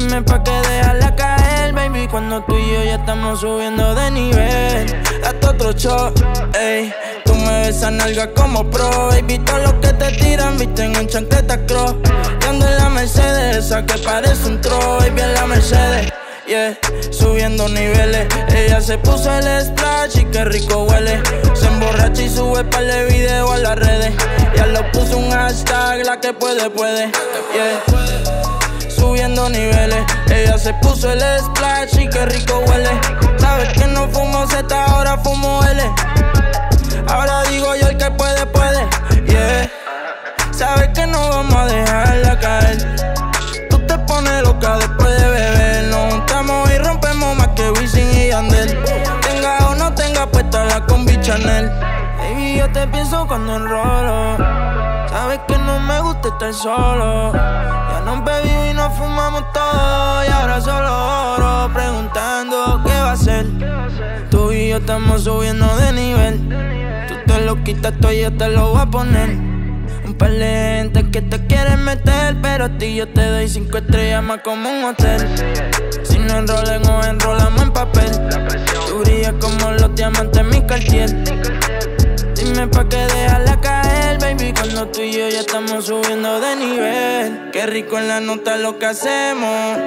Dime pa' que dejarla caer, baby Cuando tú y yo ya estamos subiendo de nivel Hasta otro show, ey Tú me ves a nalga como pro Baby, todo lo que te tiran, visten en chancleta cross Y ando en la Mercedes, esa que parece un tro Baby, en la Mercedes Yeah, subiendo niveles. Ella se puso el splash y qué rico huele. Se emborracha y sube par de video a las redes. Ya lo puso un hashtag, la que puede, puede. Yeah subiendo niveles. Ella se puso el splash y qué rico huele. Sabes que no fumo Z, ahora fumo L. Ahora digo yo el que puede, puede. Yeah. Sabes que no vamos a dejarla caer. Tú te pones loca después de beber. Nos juntamos y rompemos más que Wisin y Yandel. Tenga o no tenga puesta la combi Chanel. Yo te pienso cuando enrolo. Sabes que no me gusta estar solo. Ya nos bebimos y nos fumamos todo. Y ahora solo oro preguntando qué va a ser. Tú y yo estamos subiendo de nivel. Tú te lo quitas, tú y yo te lo voy a poner. Un par de gente que te quieren meter. Pero a ti yo te doy cinco estrellas más como un hotel. Si no enrolen o enrolamos en papel. Tú brillas como los diamantes en mi cartier. Dime pa' que dejarla caer, baby. Cuando tú y yo ya estamos subiendo de nivel. Qué rico en la nota lo que hacemos.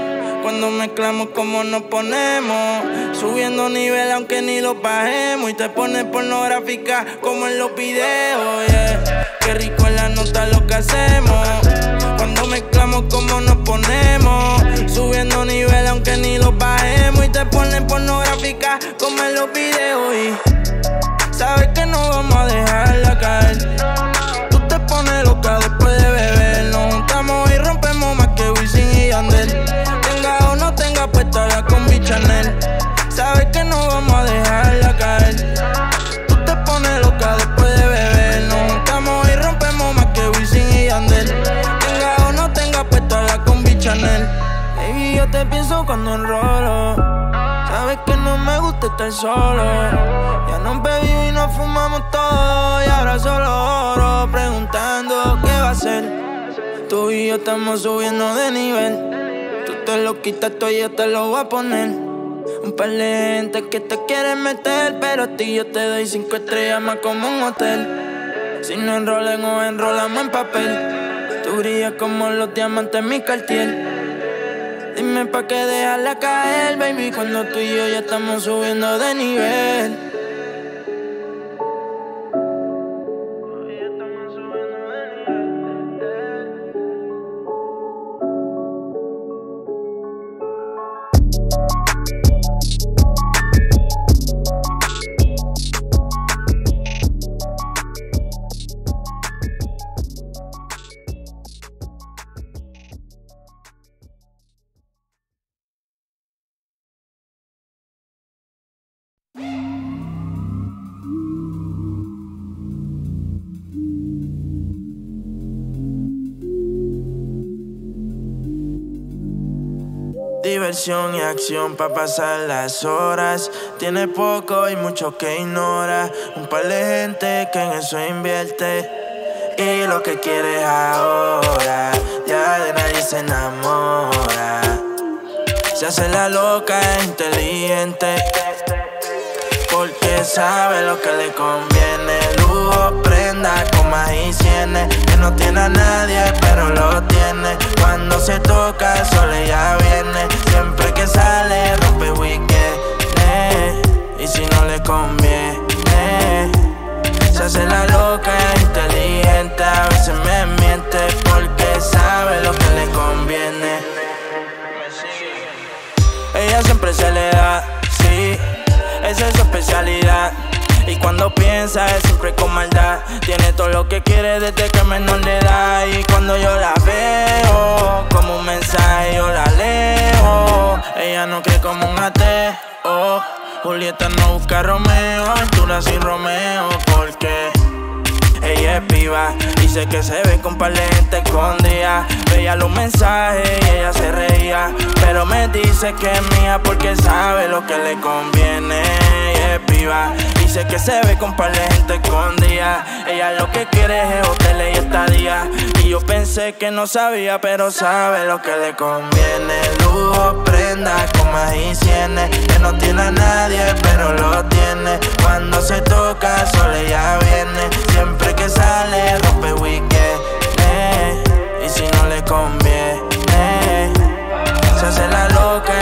Cuando mezclamos como nos ponemos. Subiendo nivel aunque ni lo bajemos. Y te pones pornográfica como en los videos, yeah. Qué rico en la nota lo que hacemos. Cuando mezclamos como nos ponemos. Subiendo nivel ella como en los videos y sabes que no vamos a dejarla caer. Tú te pones loca después de beber, nos juntamos y rompemos más que Wisin y Yandel. Tenga o no tenga puesta la combi Chanel, sabes que no vamos a dejarla caer. Tú te pones loca después de beber, nos juntamos y rompemos más que Wisin y Yandel. Tenga o no tenga puesta la combi Chanel. Baby, yo te pienso cuando enrolo. Sabes que no me gusta estar solo. Ya nos bebimos y nos fumamos todo. Y ahora solo oro preguntando qué va a ser. Tú y yo estamos subiendo de nivel. Tú te lo quitas todo y yo te lo voy a poner. Un par de gente que te quieren meter, pero a ti yo te doy cinco estrellas más como un hotel. Si no enrolen o enrolamos en papel, tú brillas como los diamantes en mi cartier. Dime pa' qué dejarla caer, baby, cuando tú y yo ya estamos subiendo de nivel. Y acción para pasar las horas. Tiene poco y mucho que ignora. Un par de gente que en eso invierte. Y lo que quiere ahora. Ya de nadie se enamora. Se hace la loca e inteligente. Porque sabe lo que le conviene. Lujo, prenda, con más higiene. Que no tiene a nadie, pero lo tiene. Cuando se toca, solo ella viene. Siempre que sale, rompe weekend. Y si no le conviene, se hace la loca inteligente. A veces me miente porque sabe lo que le conviene. Ella siempre se le da, sí, esa es su especialidad. Y cuando piensa es siempre con maldad. Tiene todo lo que quiere desde que menor le da. Y cuando yo la veo, como un mensaje yo la leo. Ella no cree como un ateo. Julieta no busca Romeo, aventura sin Romeo. Porque ella es y sé que se ve con par de gente escondida. Veía los mensajes y ella se reía. Pero me dice que es mía porque sabe lo que le conviene. Ella es y sé que se ve con par de gente escondida. Ella lo que quiere es hoteles y estadía. Y yo pensé que no sabía, pero sabe lo que le conviene. Lujo, prenda, con más higiene. Que no tiene a nadie, pero lo tiene. Cuando se toca, solo ella viene. Siempre que sale, rompe weekend. Y si no le conviene, se hace la loca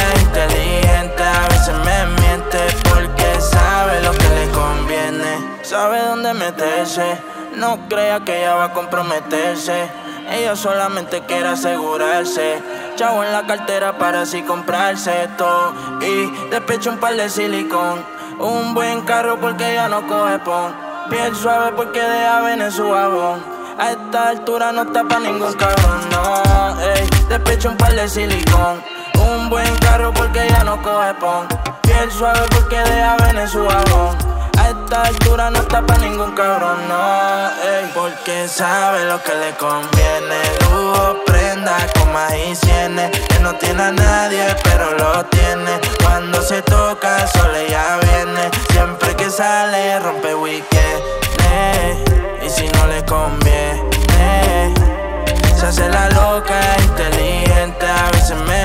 Sabe dónde meterse. No crea que ella va a comprometerse. Ella solamente quiere asegurarse. Chavo en la cartera para así comprarse todo. Y despecho un par de silicón. Un buen carro porque ella no coge pon. Piel suave porque deja venir su jabón. A esta altura no está pa' ningún cabrón, no. Ey, despecho un par de silicón. Un buen carro porque ella no coge pon. Piel suave porque deja venir su jabón. Esta altura no está pa' ningún cabrón, no. Ey, porque sabe lo que le conviene. Lujo, prenda, con más higiene. Que no tiene a nadie, pero lo tiene. Cuando se toca, solo ella viene. Siempre que sale, rompe weekend. Y si no le conviene, se hace la loca inteligente. A veces me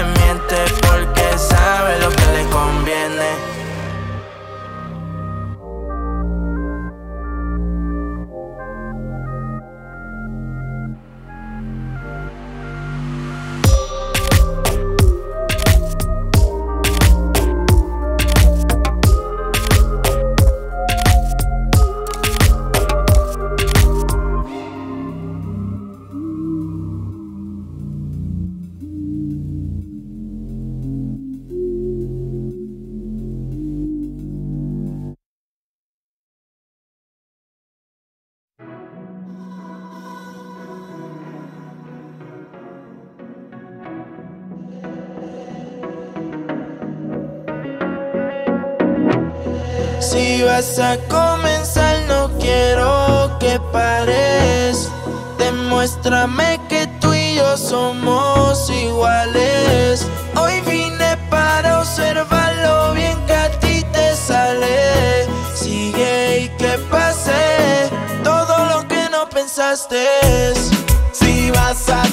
a comenzar, no quiero que pares. Demuéstrame que tú y yo somos iguales. Hoy vine para observar lo bien que a ti te sale. Sigue y que pase todo lo que no pensaste. Si vas a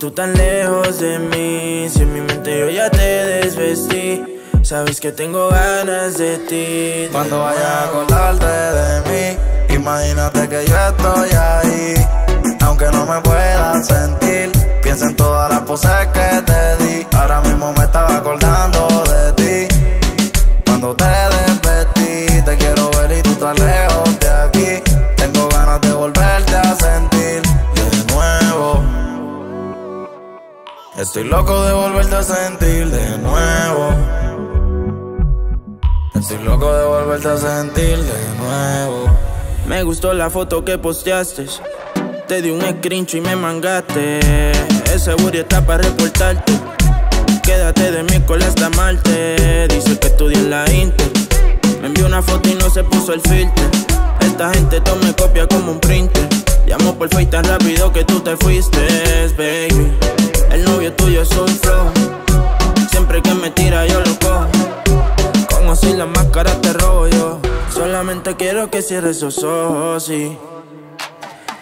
tú tan lejos de mí, si en mi mente yo ya te desvestí, sabes que tengo ganas de ti. Cuando vaya a acordarte de mí, imagínate que yo estoy ahí, aunque no me puedas sentir, piensa en todas las poses que te di, ahora mismo me estaba acordando de ti. Cuando te Estoy loco de volverte a sentir de nuevo. Estoy loco de volverte a sentir de nuevo. Me gustó la foto que posteaste. Te di un screenshot y me mangaste. Ese booty está para reportarte. Quédate de miércoles hasta Marte. Dice que estudia en la Inter. Me envió una foto y no se puso el filtro. Esta gente tome copia como un printer. Llamó por tan rápido que tú te fuiste, baby. El novio tuyo es un flow. Siempre que me tira yo lo cojo. Como si la máscara te robo yo. Solamente quiero que cierres esos ojos y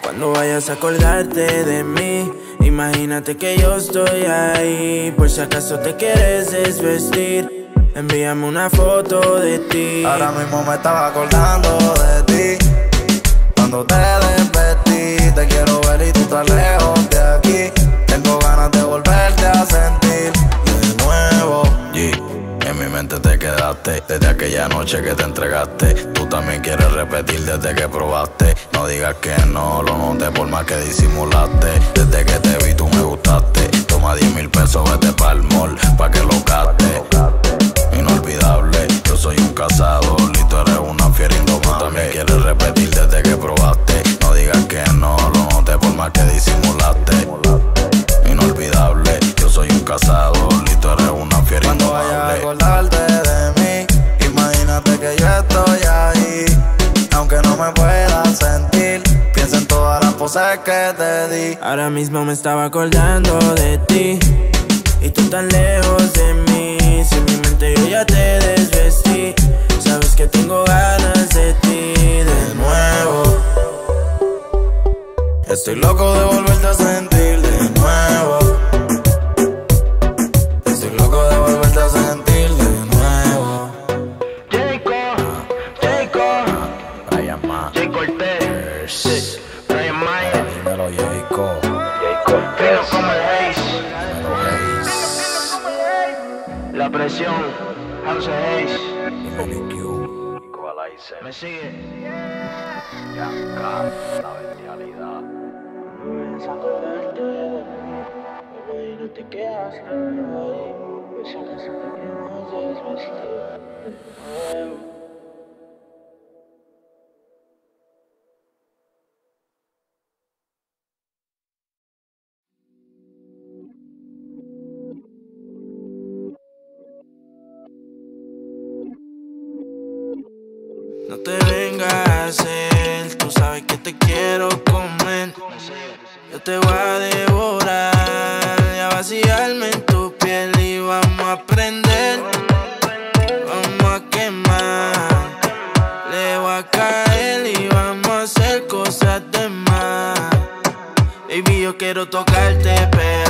cuando vayas a acordarte de mí, imagínate que yo estoy ahí. Por si acaso te quieres desvestir, envíame una foto de ti. Ahora mismo me estaba acordando de ti. Cuando te desvestí, te quiero ver y tú estás lejos de aquí. Sentir de nuevo. En mi mente te quedaste desde aquella noche que te entregaste. Tú también quieres repetir desde que probaste. No digas que no, lo noté por más que disimulaste. Desde que te vi tú me gustaste. Toma 10 mil pesos, vete Ahora mismo me estaba acordando de ti. Y tú tan lejos de mí. Si en mi mente yo ya te desvestí. Sabes que tengo ganas de ti de nuevo. Estoy loco de volverte a sentir de nuevo. Me sigue. la bestialidad. Que ahí. Por si acaso te quieres desvestir de nuevo. No tú sabes que te quiero comer. Yo te voy a devorar y a vaciarme en tu piel y vamos a prender. Vamos a quemar, le voy a caer y vamos a hacer cosas de más. Baby, yo quiero tocarte, pero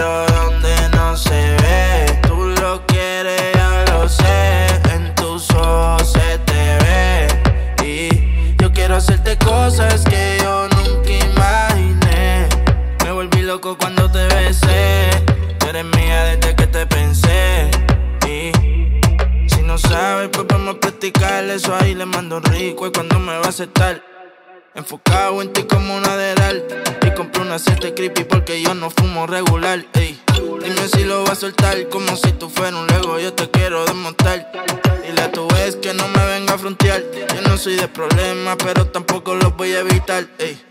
cosas que yo nunca imaginé. Me volví loco cuando te besé. Tú eres mía desde que te pensé. Y si no sabes, pues vamos a eso ahí. Le mando rico y cuando me va a aceptar. Enfocado en ti como un aderal Y compré una siete creepy porque yo no fumo regular ey. Dime si lo vas a soltar Como si tú fueras un Lego Yo te quiero desmontar. Dile a tu vez que no me venga a frontear. Yo no soy de problemas Pero tampoco los voy a evitar ey.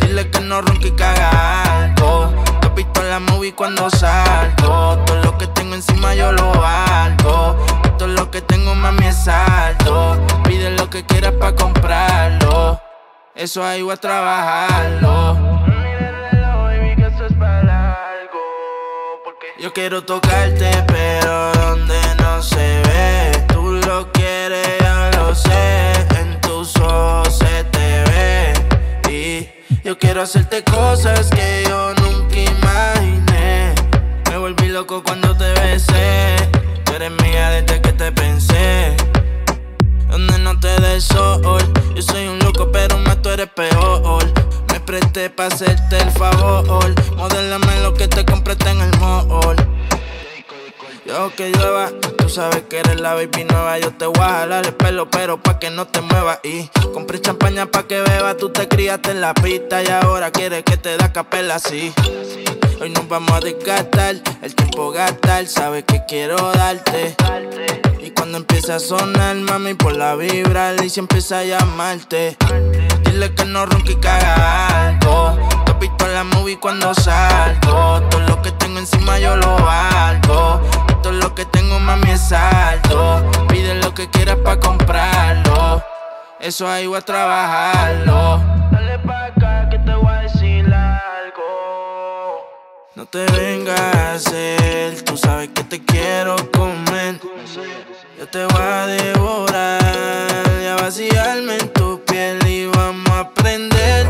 Dile que no ronque y caga algo. Te has en la movie cuando salgo. Todo lo que tengo encima yo lo valgo. Todo lo que tengo mami es alto. Pide lo que quieras pa' comprarlo eso ahí voy a trabajarlo. Yo quiero tocarte, pero donde no se ve. Tú lo quieres, ya lo sé. En tus ojos se te ve. Y yo quiero hacerte cosas que yo nunca imaginé. Me volví loco cuando te besé. Tú eres mía desde que te pensé donde no te des sol. Yo soy un loco, pero más tú eres peor. Me presté pa' hacerte el favor. Modélame lo que te compré en el mall. Yo que llueva, tú sabes que eres la baby nueva. Yo te voy a jalar el pelo, pero pa' que no te muevas. Y compré champaña pa' que bebas. Tú te criaste en la pista y ahora quieres que te da capela así. Hoy nos vamos a desgastar, el tiempo gastar. Sabes que quiero darte. Y cuando empieza a sonar, mami, por la vibra, y empieza a llamarte. Dile que no ronque y caga algo. Te la movie cuando salgo. Todo lo que tengo encima yo lo valgo. Todo lo mami es alto. Pide lo que quieras pa' comprarlo. Eso ahí voy a trabajarlo. Dale pa' acá No te vengas a hacer, tú sabes que te quiero comer. Yo te voy a devorar y a vaciarme en tu piel y vamos a prender.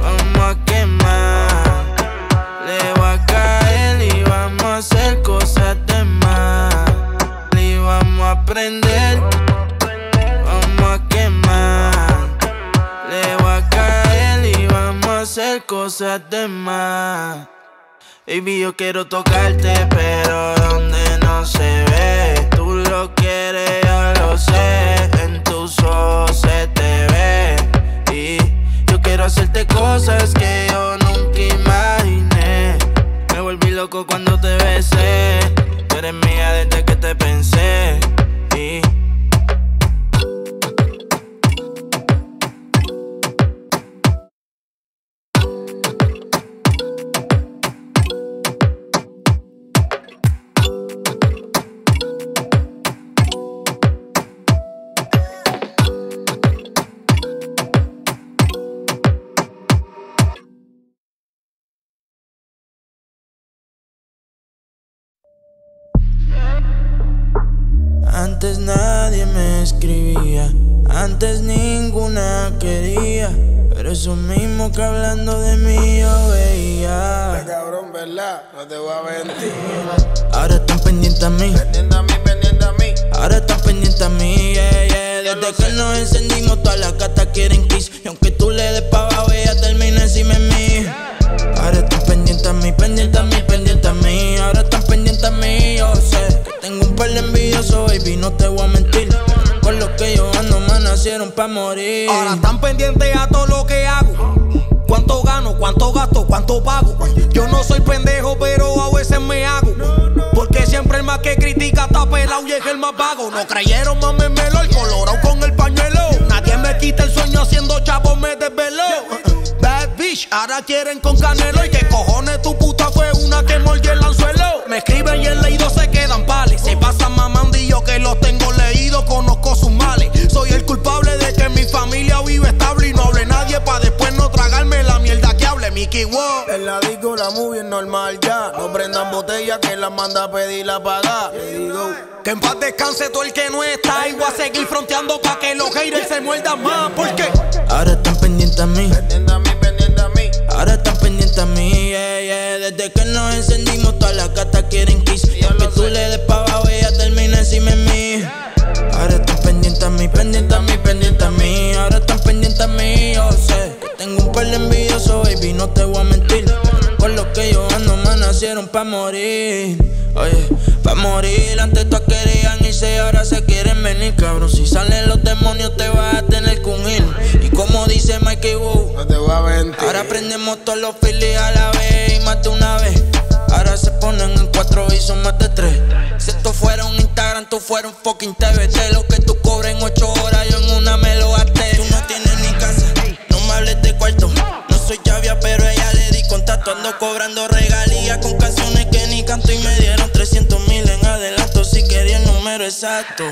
Vamos a quemar. Le voy a caer y vamos a hacer cosas de más. Y vamos a prender. Hacer cosas de más. Baby, yo quiero tocarte, pero donde no se ve. Tú lo quieres, yo lo sé. En tus ojos se te ve. Y yo quiero hacerte cosas que yo nunca imaginé. Me volví loco cuando te besé. Tú eres mía desde que te pensé. Antes ninguna quería. Pero eso mismo que hablando de mí yo veía. Cabrón, ¿verdad? No te voy a mentir. Ahora están pendientes a mí. Pendiente a mí, pendiente a mí. Ahora están pendientes a mí, yeah, yeah. Desde que nos encendimos, todas las gatas quieren kiss. Y aunque tú le des pa' abajo, ella termina encima de mí. Ahora están pendientes a mí, pendientes a mí, pendientes a mí. Ahora están pendientes a mí, yo sé. Que tengo un par de envidiosos, baby, no te voy a mentir. Con lo que yo ando, me nacieron pa' morir. Ahora están pendientes a todo lo que hago. Cuánto gano, cuánto gasto, cuánto pago. Yo no soy pendejo, pero a veces me hago. Porque siempre el más que critica está pelado y es el más vago. No creyeron, mamemelo, el colorado con el pañuelo. Nadie me quita el sueño haciendo chavo, me desveló. Bad bitch, ahora quieren con canelo. Y que cojones tu puta fue una que mordió el anzuelo. Me escriben y el leído se. Se pasan mamando y yo que los tengo leídos, conozco sus males. Soy el culpable de que mi familia vive estable y no hable nadie pa' después no tragarme la mierda que hable Mickey Wow. En la disco la movie es normal ya. No prendan botella que la manda a pedir la paga. Que en paz descanse todo el que no está y voy a seguir fronteando pa' que los haters se muerdan más. Porque pa' morir. Oye, pa' morir. Antes todas querían irse, ahora se quieren venir, cabrón. Si salen los demonios, te vas a tener unir. Y como dice Mikey Wu, No te voy a mentir. Ahora prendemos todos los filis a la vez y más de una vez. Ahora se ponen en cuatro y son más de tres. Si esto fuera un Instagram, tú fuera un fucking TVT. Lo que tú cobras en ocho horas, yo en una me lo gasté. Contacto. Ando cobrando regalías con canciones que ni canto y me dieron 300 mil en adelanto. Si quería el número exacto.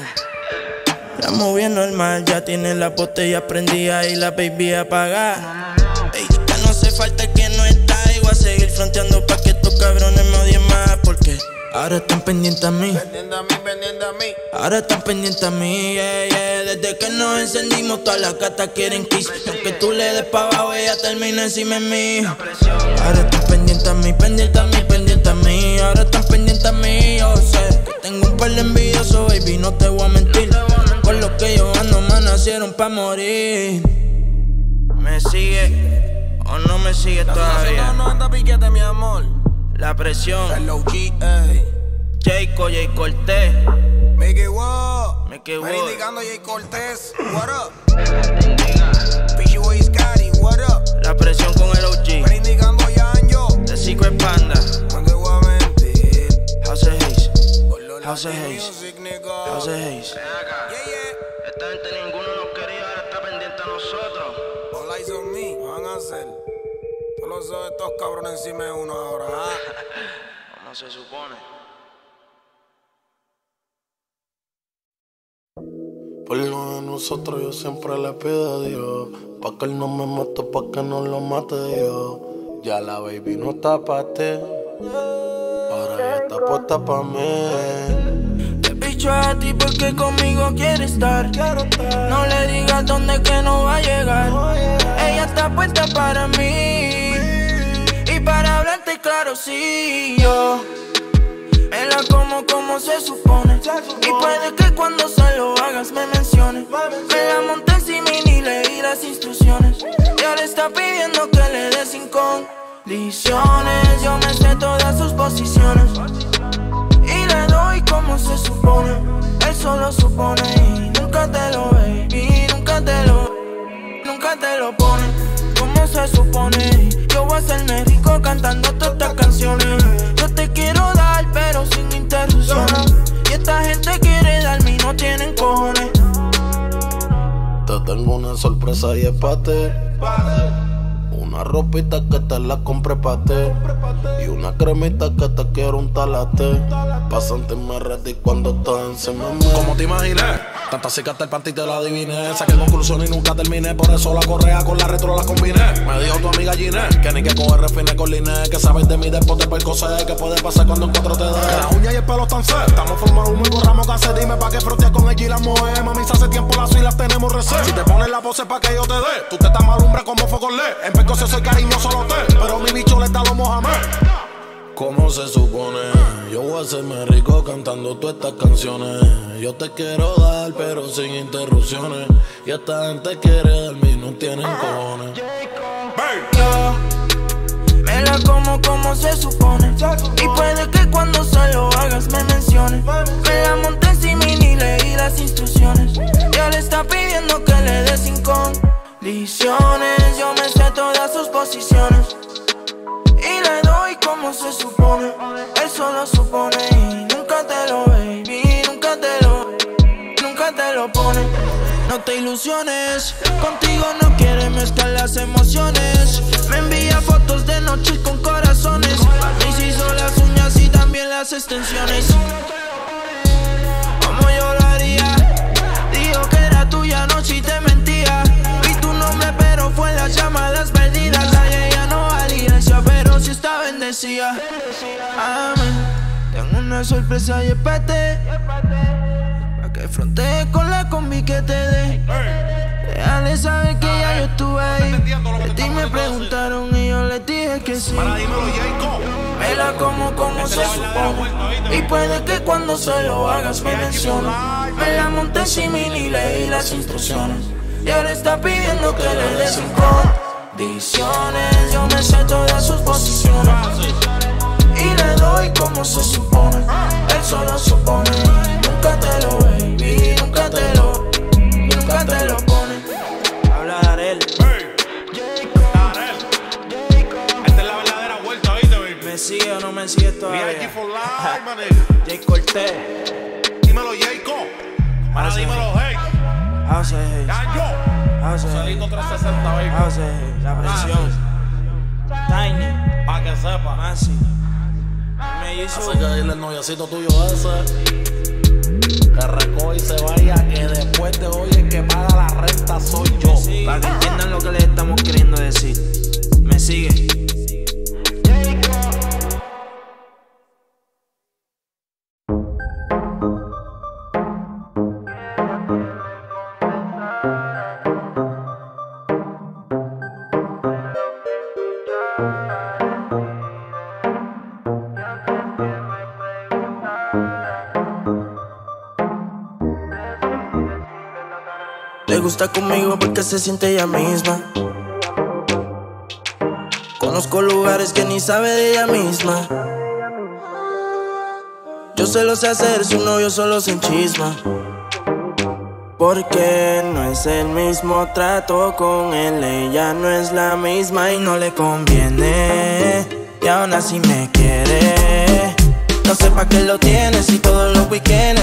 Ya moviendo el mal, ya tiene la botella prendida y la baby apagada. Ey, ya no hace falta que no está voy a seguir fronteando pa' que estos cabrones me odien porque ahora están pendientes a mí. Pendiente a mí, pendiente a mí. Ahora están pendientes a mí, yeah, yeah. Desde que nos encendimos, todas las gatas quieren kiss. Aunque tú le des pa' abajo, ella termina encima de mí. Ahora están pendientes a mí, pendientes a mí, pendientes a mí. Ahora están pendientes a mí, yo sé. Que tengo un par de envidiosos, baby, no te voy a mentir. Con lo que yo ando, me nacieron pa' morir. ¿Me sigue o no me sigue todavía? no anda piquete, mi amor. La presión. El OG, ey. Jayco, Jay Cortés. Mickey Wow. Mickey Wood. indicando Jay Cortés. What up? Boy Scotty. What up? La presión con el OG. indicando Yanjo. The Secret Panda. Te voy a mentir. House of Haze. House of Haze. House of Haze. Yeah, yeah. Esta gente ninguno nos quería, ahora está pendiente a nosotros. All eyes on me. ¿Qué van a hacer? los dos estos cabrones encima de uno ahora, ¿ah? Se supone. Por lo de nosotros yo siempre le pido a Dios Pa' que él no me mate, pa' que no lo mate yo Ya la baby no está pa' ti Ahora ya está puesta pa' mí. Te picho a ti porque conmigo quiere estar. No le digas dónde que no va a llegar. Ella está puesta para mí. Y para hablarte claro, sí, yo. Me la como como se supone. Y puede que cuando se lo hagas me menciones. Me la monté encima y ni leí las instrucciones. Y ahora está pidiendo que le dé sin condiciones. Yo me sé todas sus posiciones. Y le doy como se supone. Él solo supone y nunca te lo ve. Y nunca te lo, nunca te lo pone. Se supone. Yo voy a hacerme rico cantando todas estas canciones. Yo te quiero dar, pero sin interrupciones. Y esta gente quiere darme y no tienen cojones. Te tengo una sorpresa y es pa' ti. Una ropita que te la compré pa' ti. Y una cremita que te quiero un talate. Pa' sentirme ready cuando estás encima. Como te imaginé, tanta cicatriz el panty te adiviné. Saqué conclusión y nunca terminé. Por eso la correa con la retro la combiné. Me dijo tu amiga Ginette que ni que coger refine con Liné. Que sabes de mí después de percocé. Que puede pasar cuando encuentro te dé. La uña y el pelo están set. Estamos formados muy borramos que hace. Dime pa' que frotea con ella y la moe. Mami, hace tiempo las y las tenemos recetas. Si te pones la pose pa' que yo te dé. Tú te estás malumbra como foco le. En percocé soy cariñoso lo te. Pero mi bicho le da lo Mohamed. ¿Cómo se supone? Yo voy a hacerme rico cantando todas estas canciones. Yo te quiero dar, pero sin interrupciones. Y esta gente quiere darme y no tienen cojones. Me la como como se supone. Y puede que cuando se lo hagas me menciones. Me la monté encima y ni leí las instrucciones. Y ahora está pidiendo que le dé sin condiciones. Yo me sé todas sus posiciones. Como se supone. Él solo supone y nunca te lo ve. Y nunca te lo, nunca te lo pone. No te ilusiones, contigo no quiere mezclar las emociones. Me envía fotos de noche con corazones. Me hizo las uñas y también las extensiones. Como yo lo haría, dijo que era tuya anoche y te mentía. Vi tu nombre, pero fue en las Amén. Tengo una sorpresa y espate. Pa' que frontee con la combi que te dé. Déjale saber que ya yo estuve ahí. De ti me preguntaron y yo les dije que sí. Me la como como se supone. Y puede que cuando se lo hagas me mencione. Me la monté sin ni leí las instrucciones. Y ahora está pidiendo que le dé sin condiciones. Yo me sé todas sus posiciones. Y le doy como se supone. Él solo supone. Nunca te lo ve. Y nunca te lo, nunca te lo pone. Habla de Arel. Esta es la verdadera vuelta, ¿viste, baby? ¿Me sigue o no me sigue todavía? G for life, nigga. Jay Cortez. Dímelo, Jacob. Ahora dímelo, hey. House hey. Daño. House Solito 360, baby. Hey. La presión. Tiny. Pa' que sepa. Masi. Me hizo. Así que dile al noviecito tuyo ese que recoge y se vaya, que después de hoy el que paga la renta soy yo. Para que entiendan lo que les estamos queriendo decir. Me sigue. Gusta conmigo porque se siente ella misma. Conozco lugares que ni sabe de ella misma. Yo se lo sé hacer, su novio solo sin chisma. Porque no es el mismo trato con él, ella no es la misma y no le conviene. Y aún así me quiere. No sé pa' qué lo tiene si todos los weekends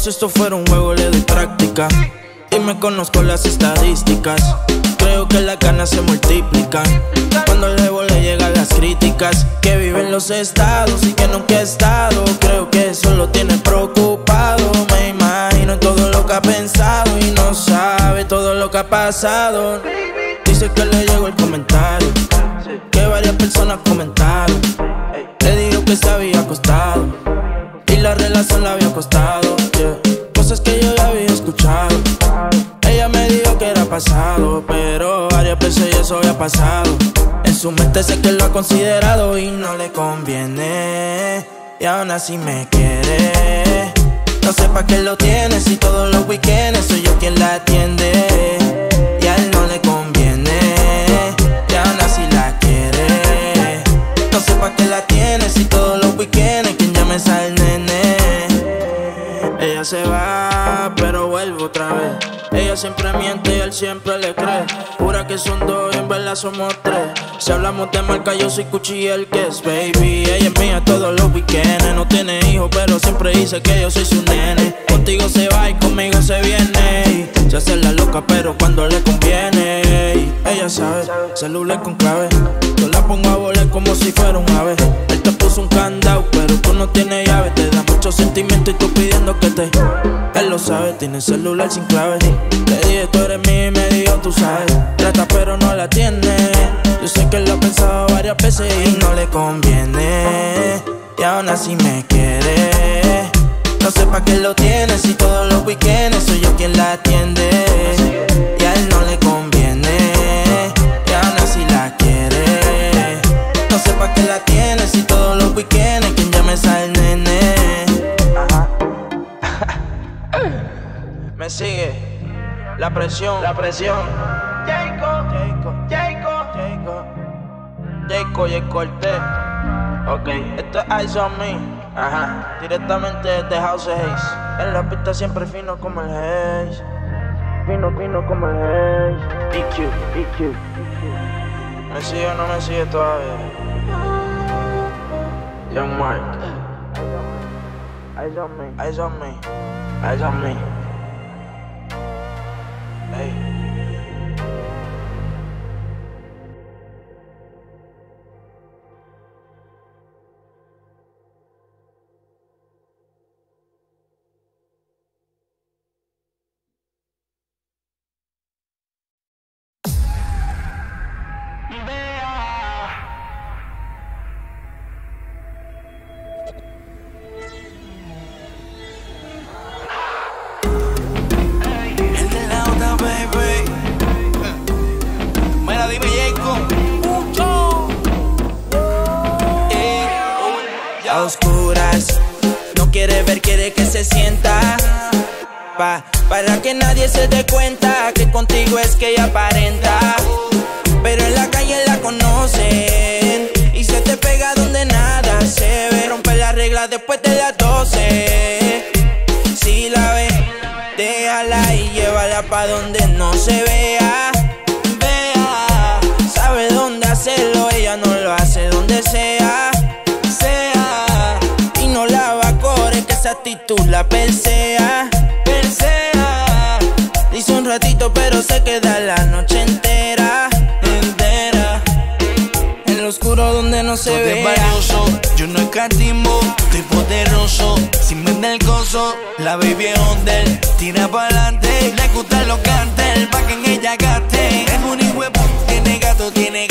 si esto fuera un juego, le doy práctica. Y me conozco las estadísticas. Creo que las ganas se multiplican. Cuando el le llegan las críticas, que vive en los estados y que nunca ha estado. Creo que eso lo tiene preocupado. Me imagino todo lo que ha pensado y no sabe todo lo que ha pasado. Dice que le llegó el comentario, que varias personas comentaron. Le dijo que se había acostado y la relación la había costado. Pasado, pero varias veces eso había pasado. En su mente sé que lo ha considerado y no le conviene. Y aún así me quiere. No sé pa' qué lo tiene si todos los weekends soy yo quien la atiende. Y a él no le conviene. Y aún así la quiere. No sé pa' qué la tiene si todos los weekends quien llame es al nene. Ella se va, pero vuelve otra vez. Ella siempre miente y él siempre le cree. Jura que son dos y en verdad somos tres. Si hablamos de marca, yo soy Cuchi y el que es baby. Ella es mía todos los weekends. No tiene hijos, pero siempre dice que yo soy su nene. Contigo se va y conmigo se viene. Se hace la loca, pero cuando le conviene. Ella sabe, celular con clave. Yo la pongo a volar como si fuera un ave. Te puso un candado, pero tú no tienes llave. Te da mucho sentimiento y tú pidiendo que te. Él lo sabe, tiene celular sin clave. Le dije tú eres mío y me dijo tú sabes. Trata pero no la tiene. Yo sé que lo ha pensado varias veces y no le conviene. Y aún así me quiere. No sé pa' qué lo tiene si todos los weekends soy yo quien la atiende. Y a él no le conviene. Y aún así la quiere. No sé pa' qué la tiene si todos los weekends quien llame es al nene. Me sigue la presión, la presión. Jacob, Jacob, Jacob, Jacob, Jacob y el Cortés. Ok, esto es Eyes on Me. Ajá, directamente desde House Haze. En la pista siempre fino como el Haze. Fino, fino como el Haze. EQ, EQ. ¿Me sigue o no me sigue todavía? Young Mark. Eyes on me, eyes on me, eyes on me. Hey. Oscuras, no quiere ver, quiere que se sienta. Pa, para que nadie se dé cuenta que contigo es que ella aparenta. Pero en la calle la conocen y se te pega donde nada se ve. Rompe las reglas después de las 12. Si la ve, déjala y llévala pa' donde no se. Vea, esa actitud la persea. Persea, dice un ratito pero se queda la noche entera. Entera, en lo oscuro donde no se ve. yo no escatimo, estoy poderoso, sin vender el gozo, la baby es under, tira pa'lante, le gustan los cantes, pa' que en ella gaste, es un hijo tiene gato, tiene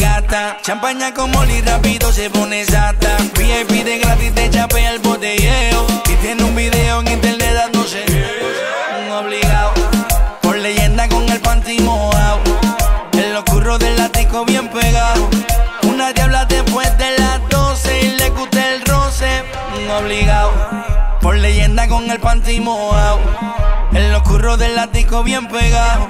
champaña con molly rápido se pone sata, VIP de gratis te chapea el botelleo, y tiene un video en internet dándose, un obligado, por leyenda con el panty mojado, en lo curro del ático bien pegado, una diabla después de obligado. Por leyenda con el panty mojado. En los curros del ático bien pegado.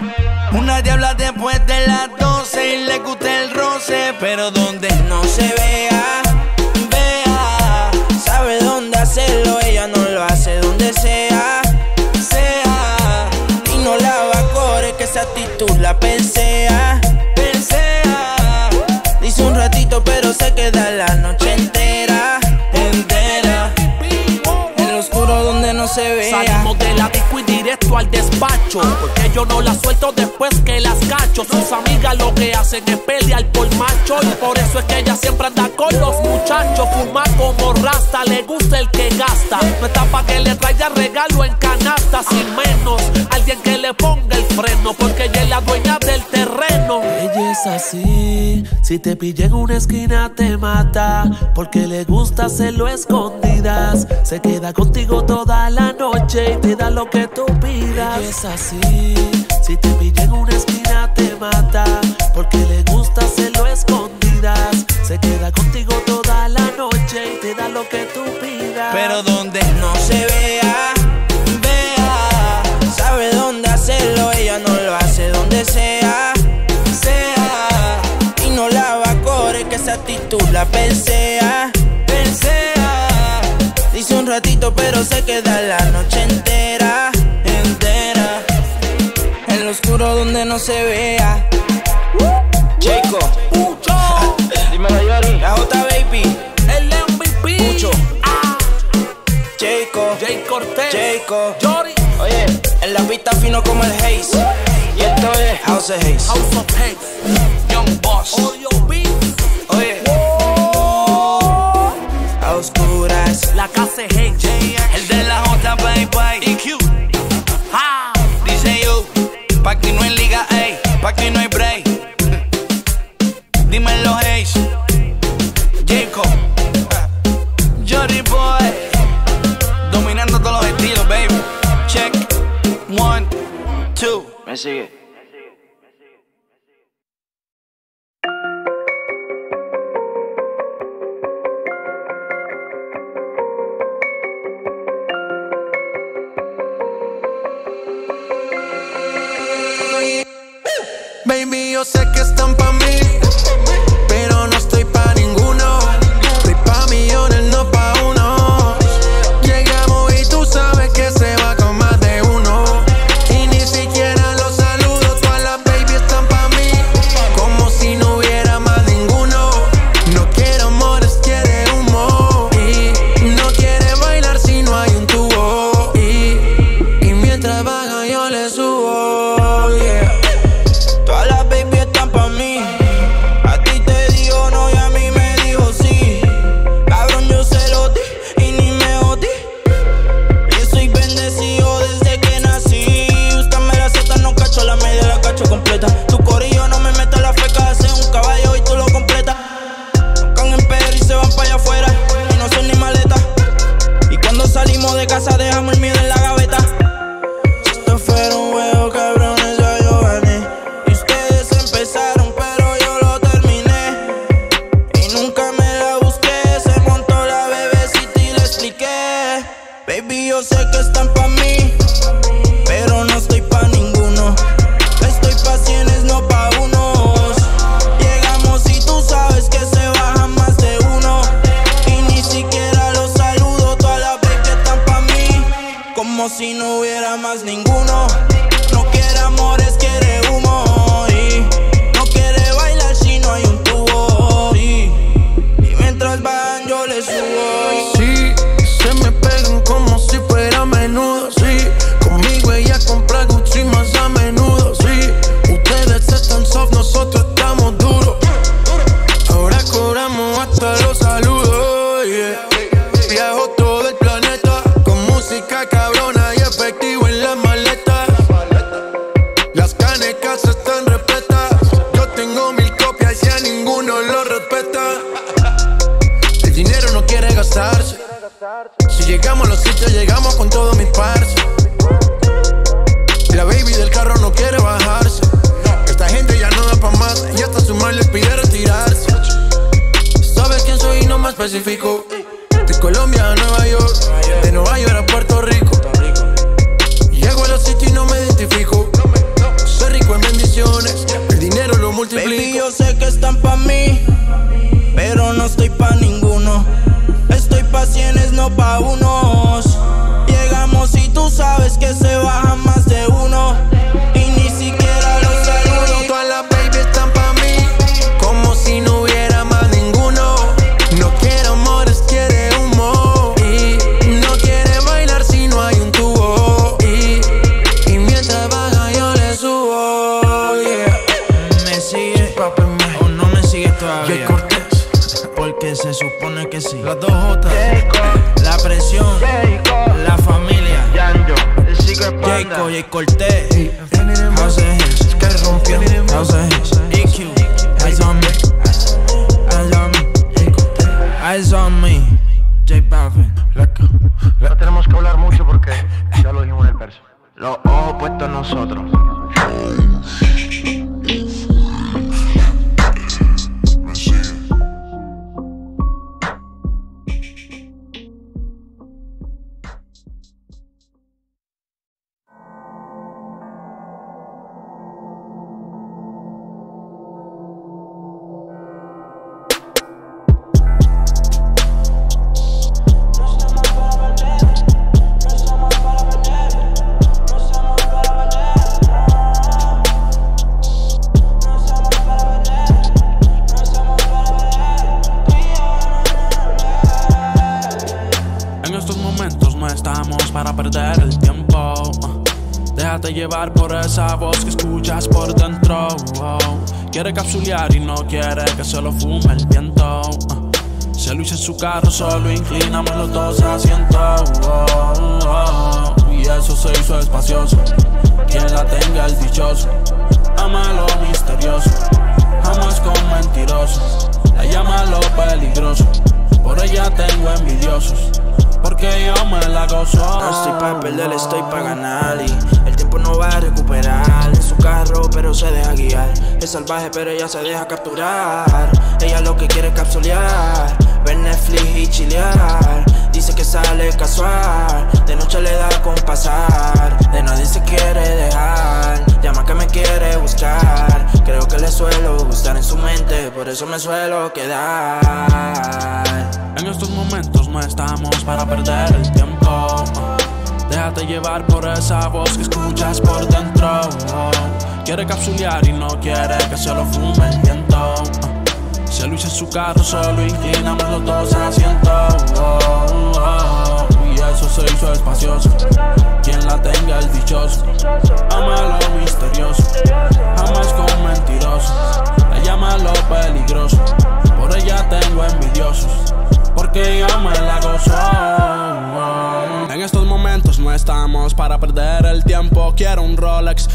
Una diabla después de las 12 y le gusta el roce, pero donde no se vea, vea, sabe dónde hacerlo, ella no lo hace donde sea, sea, y no la va a correr que esa actitud la persea, persea, dice un ratito pero se queda la noche al despacho. Porque yo no las suelto después que las cacho. Sus amigas lo que hacen es pelear por macho. Y por eso es que ella siempre anda con los muchachos. Fuma como rasta, le gusta el que gasta. No está pa' que le traiga regalo en canasta, sin menos. Alguien que le ponga el freno, porque ella es la dueña es así. Si te pilla en una esquina te mata, porque le gusta hacerlo escondidas. Se queda contigo toda la noche y te da lo que tú pidas. Es así. Si te pilla en una esquina te mata, porque le gusta hacerlo escondidas. Se queda contigo toda la noche y te da lo que tú pidas. Pero donde no se ve tú la perseas, perseas. Dice un ratito, pero se queda la noche entera, entera. En lo oscuro donde no se vea. Jacob, Pucho. Dímelo, Yori. La J Baby. El MVP. Pucho. Ah. Jacob. Jay Cortez. Jacob. Yori. Oye, en la pista fino como el Haze. Y esto es House of Haze. House of Haze. Young Boss. Pa' aquí no hay liga, ey, pa' aquí no hay break. Dímelo, Hayes, Jacob, Jody Boy. Dominando todos los estilos, baby. Check, one, two. Me sigue. se supone que sí. Los dos J, la presión, la familia, Jayco, Jay Cortez, House Hills, que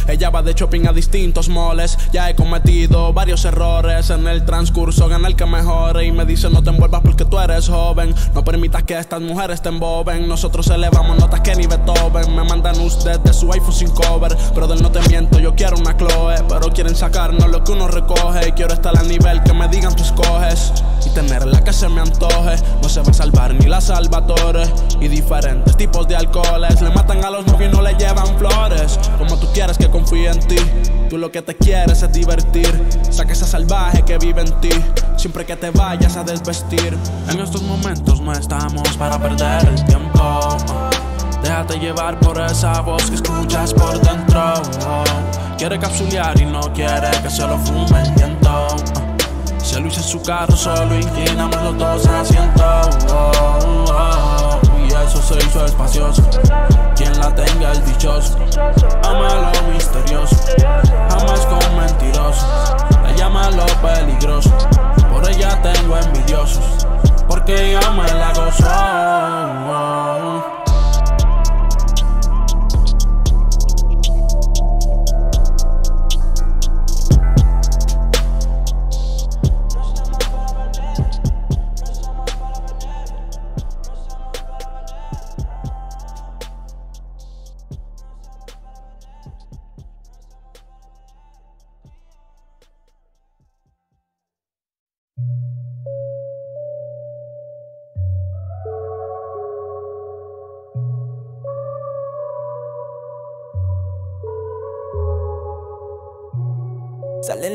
Ella va de shopping a distintos moles. Ya he cometido varios errores en el transcurso. Gana el que mejore. Y me dice no te envuelvas porque tú eres joven. No permitas que estas mujeres te emboben. Nosotros elevamos notas que ni Beethoven. Me mandan usted de su iPhone sin cover. Pero del no te miento, yo quiero una Chloe. Pero quieren sacarnos lo que uno recoge. Quiero estar al nivel que me digan tú escoges. Y tener la que se me antoje. No se va a salvar ni la Salvatore. Y diferentes tipos de alcoholes. Le matan a los novios y no le llevan flores. Como tú quieres que confíe en ti. Tú lo que te quieres es divertir. Saca esa salvaje que vive en ti. Siempre que te vayas a desvestir. En estos momentos no estamos para perder el tiempo. Déjate llevar por esa voz que escuchas por dentro. Quiere capsulear y no quiere que se lo fume el viento. Se luce su carro, solo inclinamos los dos asientos. Eso se hizo espacioso. Quien la tenga el dichoso. Ama lo misterioso. Jamás con mentirosos. La llama lo peligroso. Por ella tengo envidiosos. Porque yo me la gozo.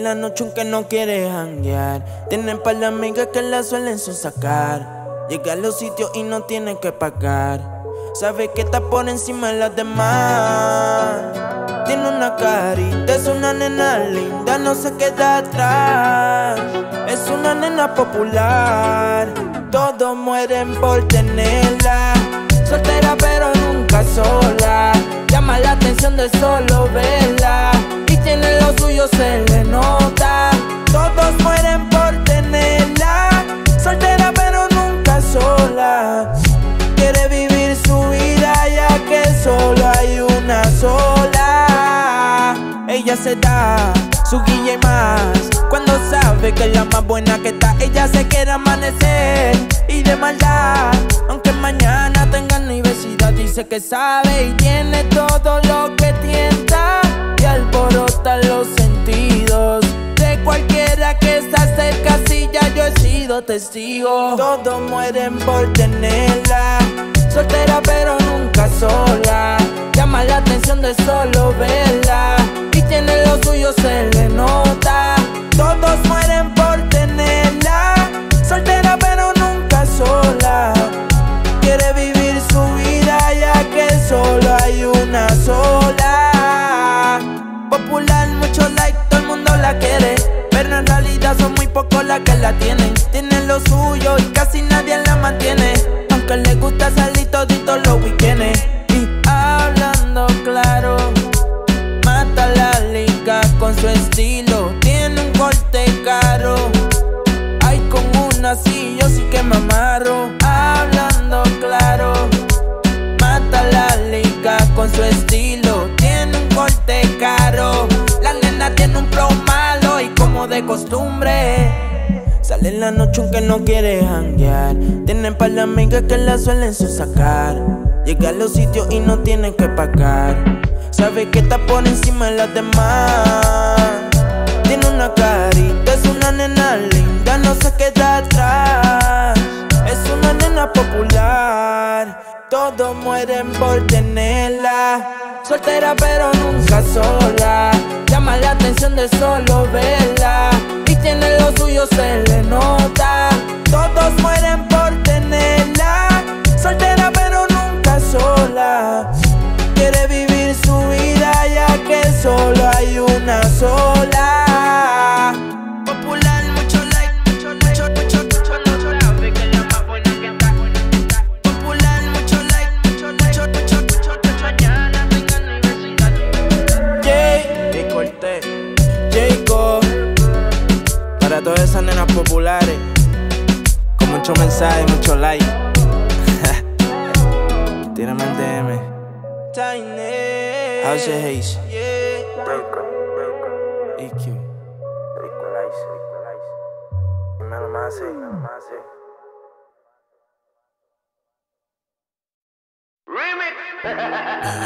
La noche aunque no quiere janguear. Tiene par de amigas que la suelen sacar. Llega a los sitios y no tiene que pagar. Sabe que está por encima de las demás. Tiene una carita, es una nena linda, no se queda atrás. Es una nena popular, todos mueren por tenerla. Soltera pero nunca sola, llama la atención de solo verla. Tiene lo suyo, se le nota. Todos mueren por tenerla. Soltera pero nunca sola. Quiere vivir su vida ya que solo hay una sola. Ella se da su guilla y más. Cuando sabe que es la más buena que está, ella se quiere amanecer y de maldad. Aunque mañana tenga universidad, dice que sabe y tiene todo lo que tienta y alborota los sentidos de cualquiera que está cerca. Si ya yo he sido testigo, todos mueren por tenerla. Soltera pero nunca sola. Llama la atención de solo verla. Y tiene lo suyo, se le nota. Todos mueren por tenerla. Soltera pero nunca sola. Quiere vivir su vida ya que solo hay una sola. Popular, mucho like, todo el mundo la quiere. Pero en realidad son muy pocos las que la tienen. Tienen lo suyo y casi nadie la mantiene. Aunque le gusta salir todito los weekends. Y hablando claro, mata la liga con su estilo. Como de costumbre. Sale en la noche aunque no quiere janguear. Tiene par de amigas que la suelen sacar. Llega a los sitios y no tiene que pagar. Sabe que está por encima de las demás. Tiene una carita, es una nena linda, no se queda atrás. Es una nena popular. Todos mueren por tenerla. Soltera pero nunca sola. Llama la atención de solo verla. Y tiene lo suyo, se le nota. Todos mueren por tenerla. Soltera pero nunca sola. Quiere vivir su vida ya que solo hay una sola. Nenas populares, con mucho mensaje, mucho like. Tírame el DM. Tiny. How's your Hayes? EQ. Equalize, equalize. Nada más, nada más, eh.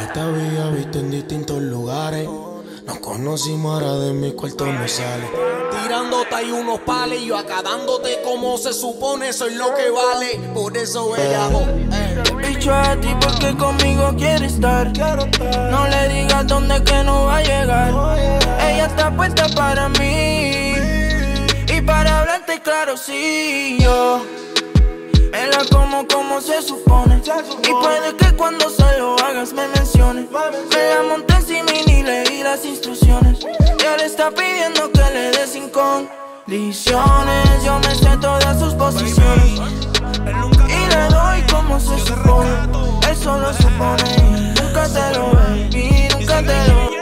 Esta vida viste en distintos lugares. Nos conocimos ahora de mi cuarto no sale. Tirándote hay unos pales y yo acá dándote como se supone, soy lo que vale. Por eso ella Bicho a ti porque conmigo quiere estar. No le digas dónde que no va a llegar. Ella está puesta para mí. Y para hablarte claro, sí, yo. Me la como como se supone. Y puede que cuando se lo hagas me menciones. Me la monté y ni leí las instrucciones. Y ahora está pidiendo que le dé sin condiciones. Yo me sé todas sus posiciones. Y le doy como se supone. Él solo supone. Nunca te lo ve y nunca te lo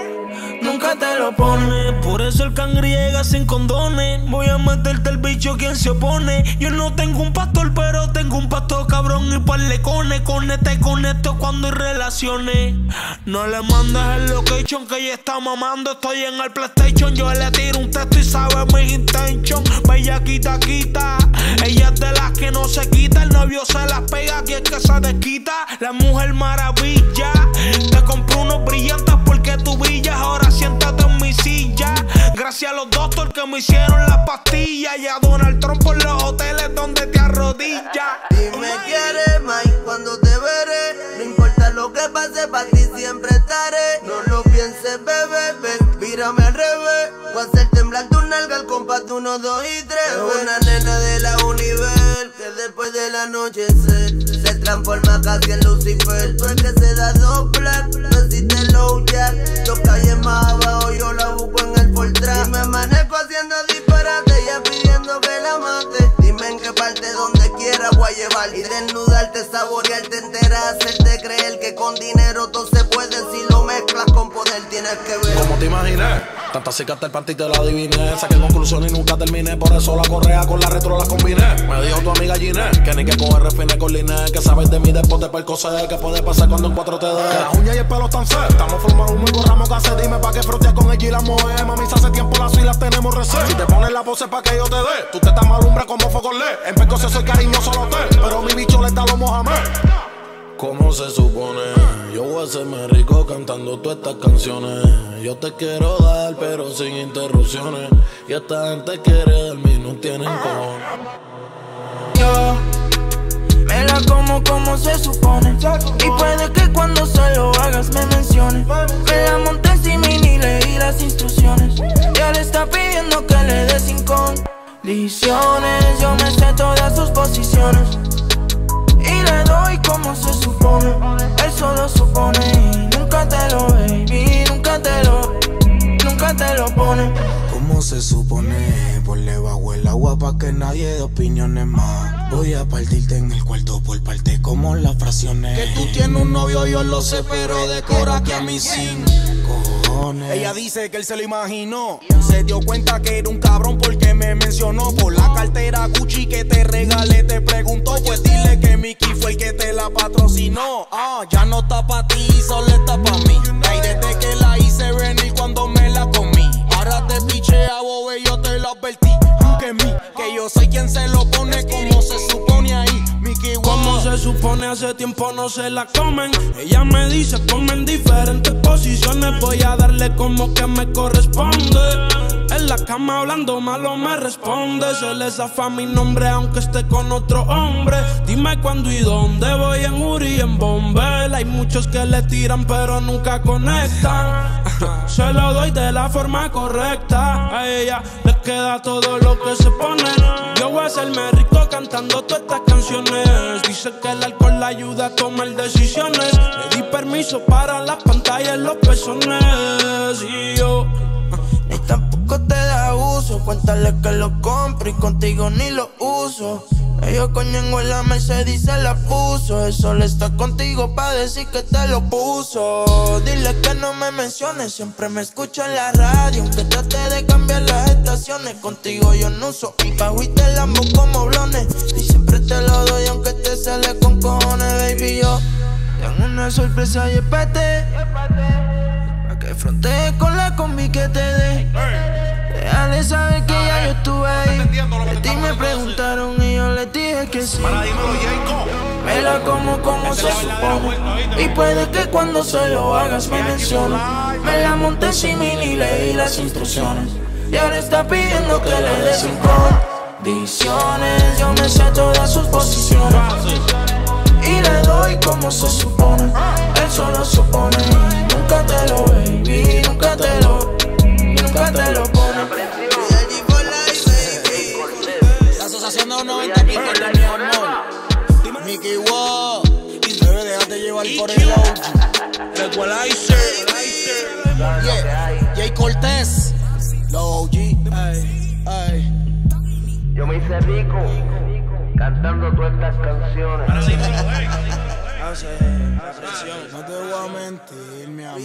Por eso el cangre llega sin condones. Voy a meterte el bicho quien se opone. Yo no tengo un pastor, pero tengo un pastor cabrón y par le cone. Conecto cuando hay relaciones. No le mandes el location que ella está mamando. Estoy en el PlayStation. Yo le tiro un texto y sabe mi intention. Bella quita, quita. Ella es de las que no se quita. El novio se las pega, aquí es que se desquita. La mujer maravilla. Te compro unos brillantes porque tú brillas. Ahora Gracias a los doctores que me hicieron las pastillas. Y a Donald Trump por los hoteles donde te arrodillas. Si me quieres, Mike, cuando te veré. No importa lo que pase, para ti siempre estaré. No lo pienses, bebé, ven, mírame al revés. Voy a hacer temblar tu nalga al compás de uno, dos y tres. Es una nena de la Univer que después del anochecer se transforma casi en Lucifer. Tú es que se da doblar, no existe low jack. Dos calles más abajo, yo la busco en el Fortran. Y me manejo haciendo disparate, ella pidiendo que la mate. Dime en qué parte, donde quiera voy a llevar. Y desnudarte, saborearte entera, hacerte creer que con dinero todo se puede. Si lo mezclas con poder, tienes que ver. Como te imaginas, Tanta seca hasta el panty la adiviné. Saqué conclusión y nunca terminé. Por eso la correa con la retro la combiné. Me dijo tu amiga Ginette que ni que coger refine con Liné. Que sabes de mí después de percocé. Que puede pasar cuando en cuatro te dé. Las uñas y el pelo están set. Estamos formados muy borramos que hace. Dime pa' que frotea con ella y la moe. Mami, hace tiempo las filas tenemos reset. Si te pones la pose pa' que yo te dé. Tú te estás malumbra como foco le. En percocé soy cariñoso lo te. Pero mi bicho le está lo Mohamed. ¿Cómo se supone? Yo voy a hacerme rico cantando todas estas canciones. Yo te quiero dar, pero sin interrupciones. Y esta gente quiere darme y no tienen cojones. Yo me la como como se supone. Y puede que cuando se lo hagas me menciones. Me la monté sin mini, leí las instrucciones. Y él está pidiendo que le dé sin condiciones. Yo me sé todas sus posiciones. Y le doy como se supone. Él solo supone. Y nunca te lo baby, nunca te lo, nunca te lo pone. ¿Cómo se supone? Por debajo el agua pa' que nadie de opiniones más. Voy a partirte en el cuarto por parte como las fracciones. Que tú tienes un novio, yo lo sé, pero decora que a mí sin cojones. Ella dice que él se lo imaginó. Se dio cuenta que era un cabrón porque me mencionó. Por la cartera Gucci que te regalé, te preguntó. Pues dile que Mickey fue el que te la patrocinó. Ah, ya no está pa' ti, solo está pa' mí. Y desde que la hice venir cuando me la comí. Ahora te pichea, bobe, yo te lo advertí. Que yo soy quien se lo pone como se supone Como se supone hace tiempo no se la comen. Ella me dice ponme en diferentes posiciones. Voy a darle como que me corresponde. En la cama hablando malo me responde. Se le zafa mi nombre aunque esté con otro hombre. Dime cuándo y dónde voy en Uri en Bombel. Hay muchos que le tiran pero nunca conectan. Se lo doy de la forma correcta. A ella le queda todo lo que se pone. Yo voy a hacerme rico cantando todas estas canciones. Dice que el alcohol la ayuda a tomar decisiones. Le di permiso para las pantallas, los pezones. Y yo. Te da uso. Cuéntale que lo compro y contigo ni lo uso. Ellos coño en la Mercedes se la puso. Él solo está contigo pa' decir que te lo puso. Dile que no me menciones. Siempre me escucho en la radio. Aunque trate de cambiar las estaciones. Contigo yo no uso. Pago y te lambo como blones. Y siempre te lo doy aunque te sale con cojones, baby. Yo tengo una sorpresa y espérate. Frontee con la combi que te dé. Déjale saber que ya yo estuve ahí. De ti me preguntaron y yo les dije que sí. Me la como como se supone. Y puede que cuando se lo hagas me mencione. Me la monté sin mini, leí las instrucciones. Y ahora está pidiendo que le dé sin condiciones. Yo me sé todas sus posiciones. Y le doy como se supone. Él solo supone. Y nunca te lo baby, nunca te lo, nunca te lo pone. La asociación de los 90 pico de mi amor. Mickey Wow. Bebé, déjate llevar por el OG. Equalizer. Yeah. Jay Cortez. Los OG. Ay, ay. Yo me hice rico cantando todas estas canciones. No te voy a mentir, mi amor.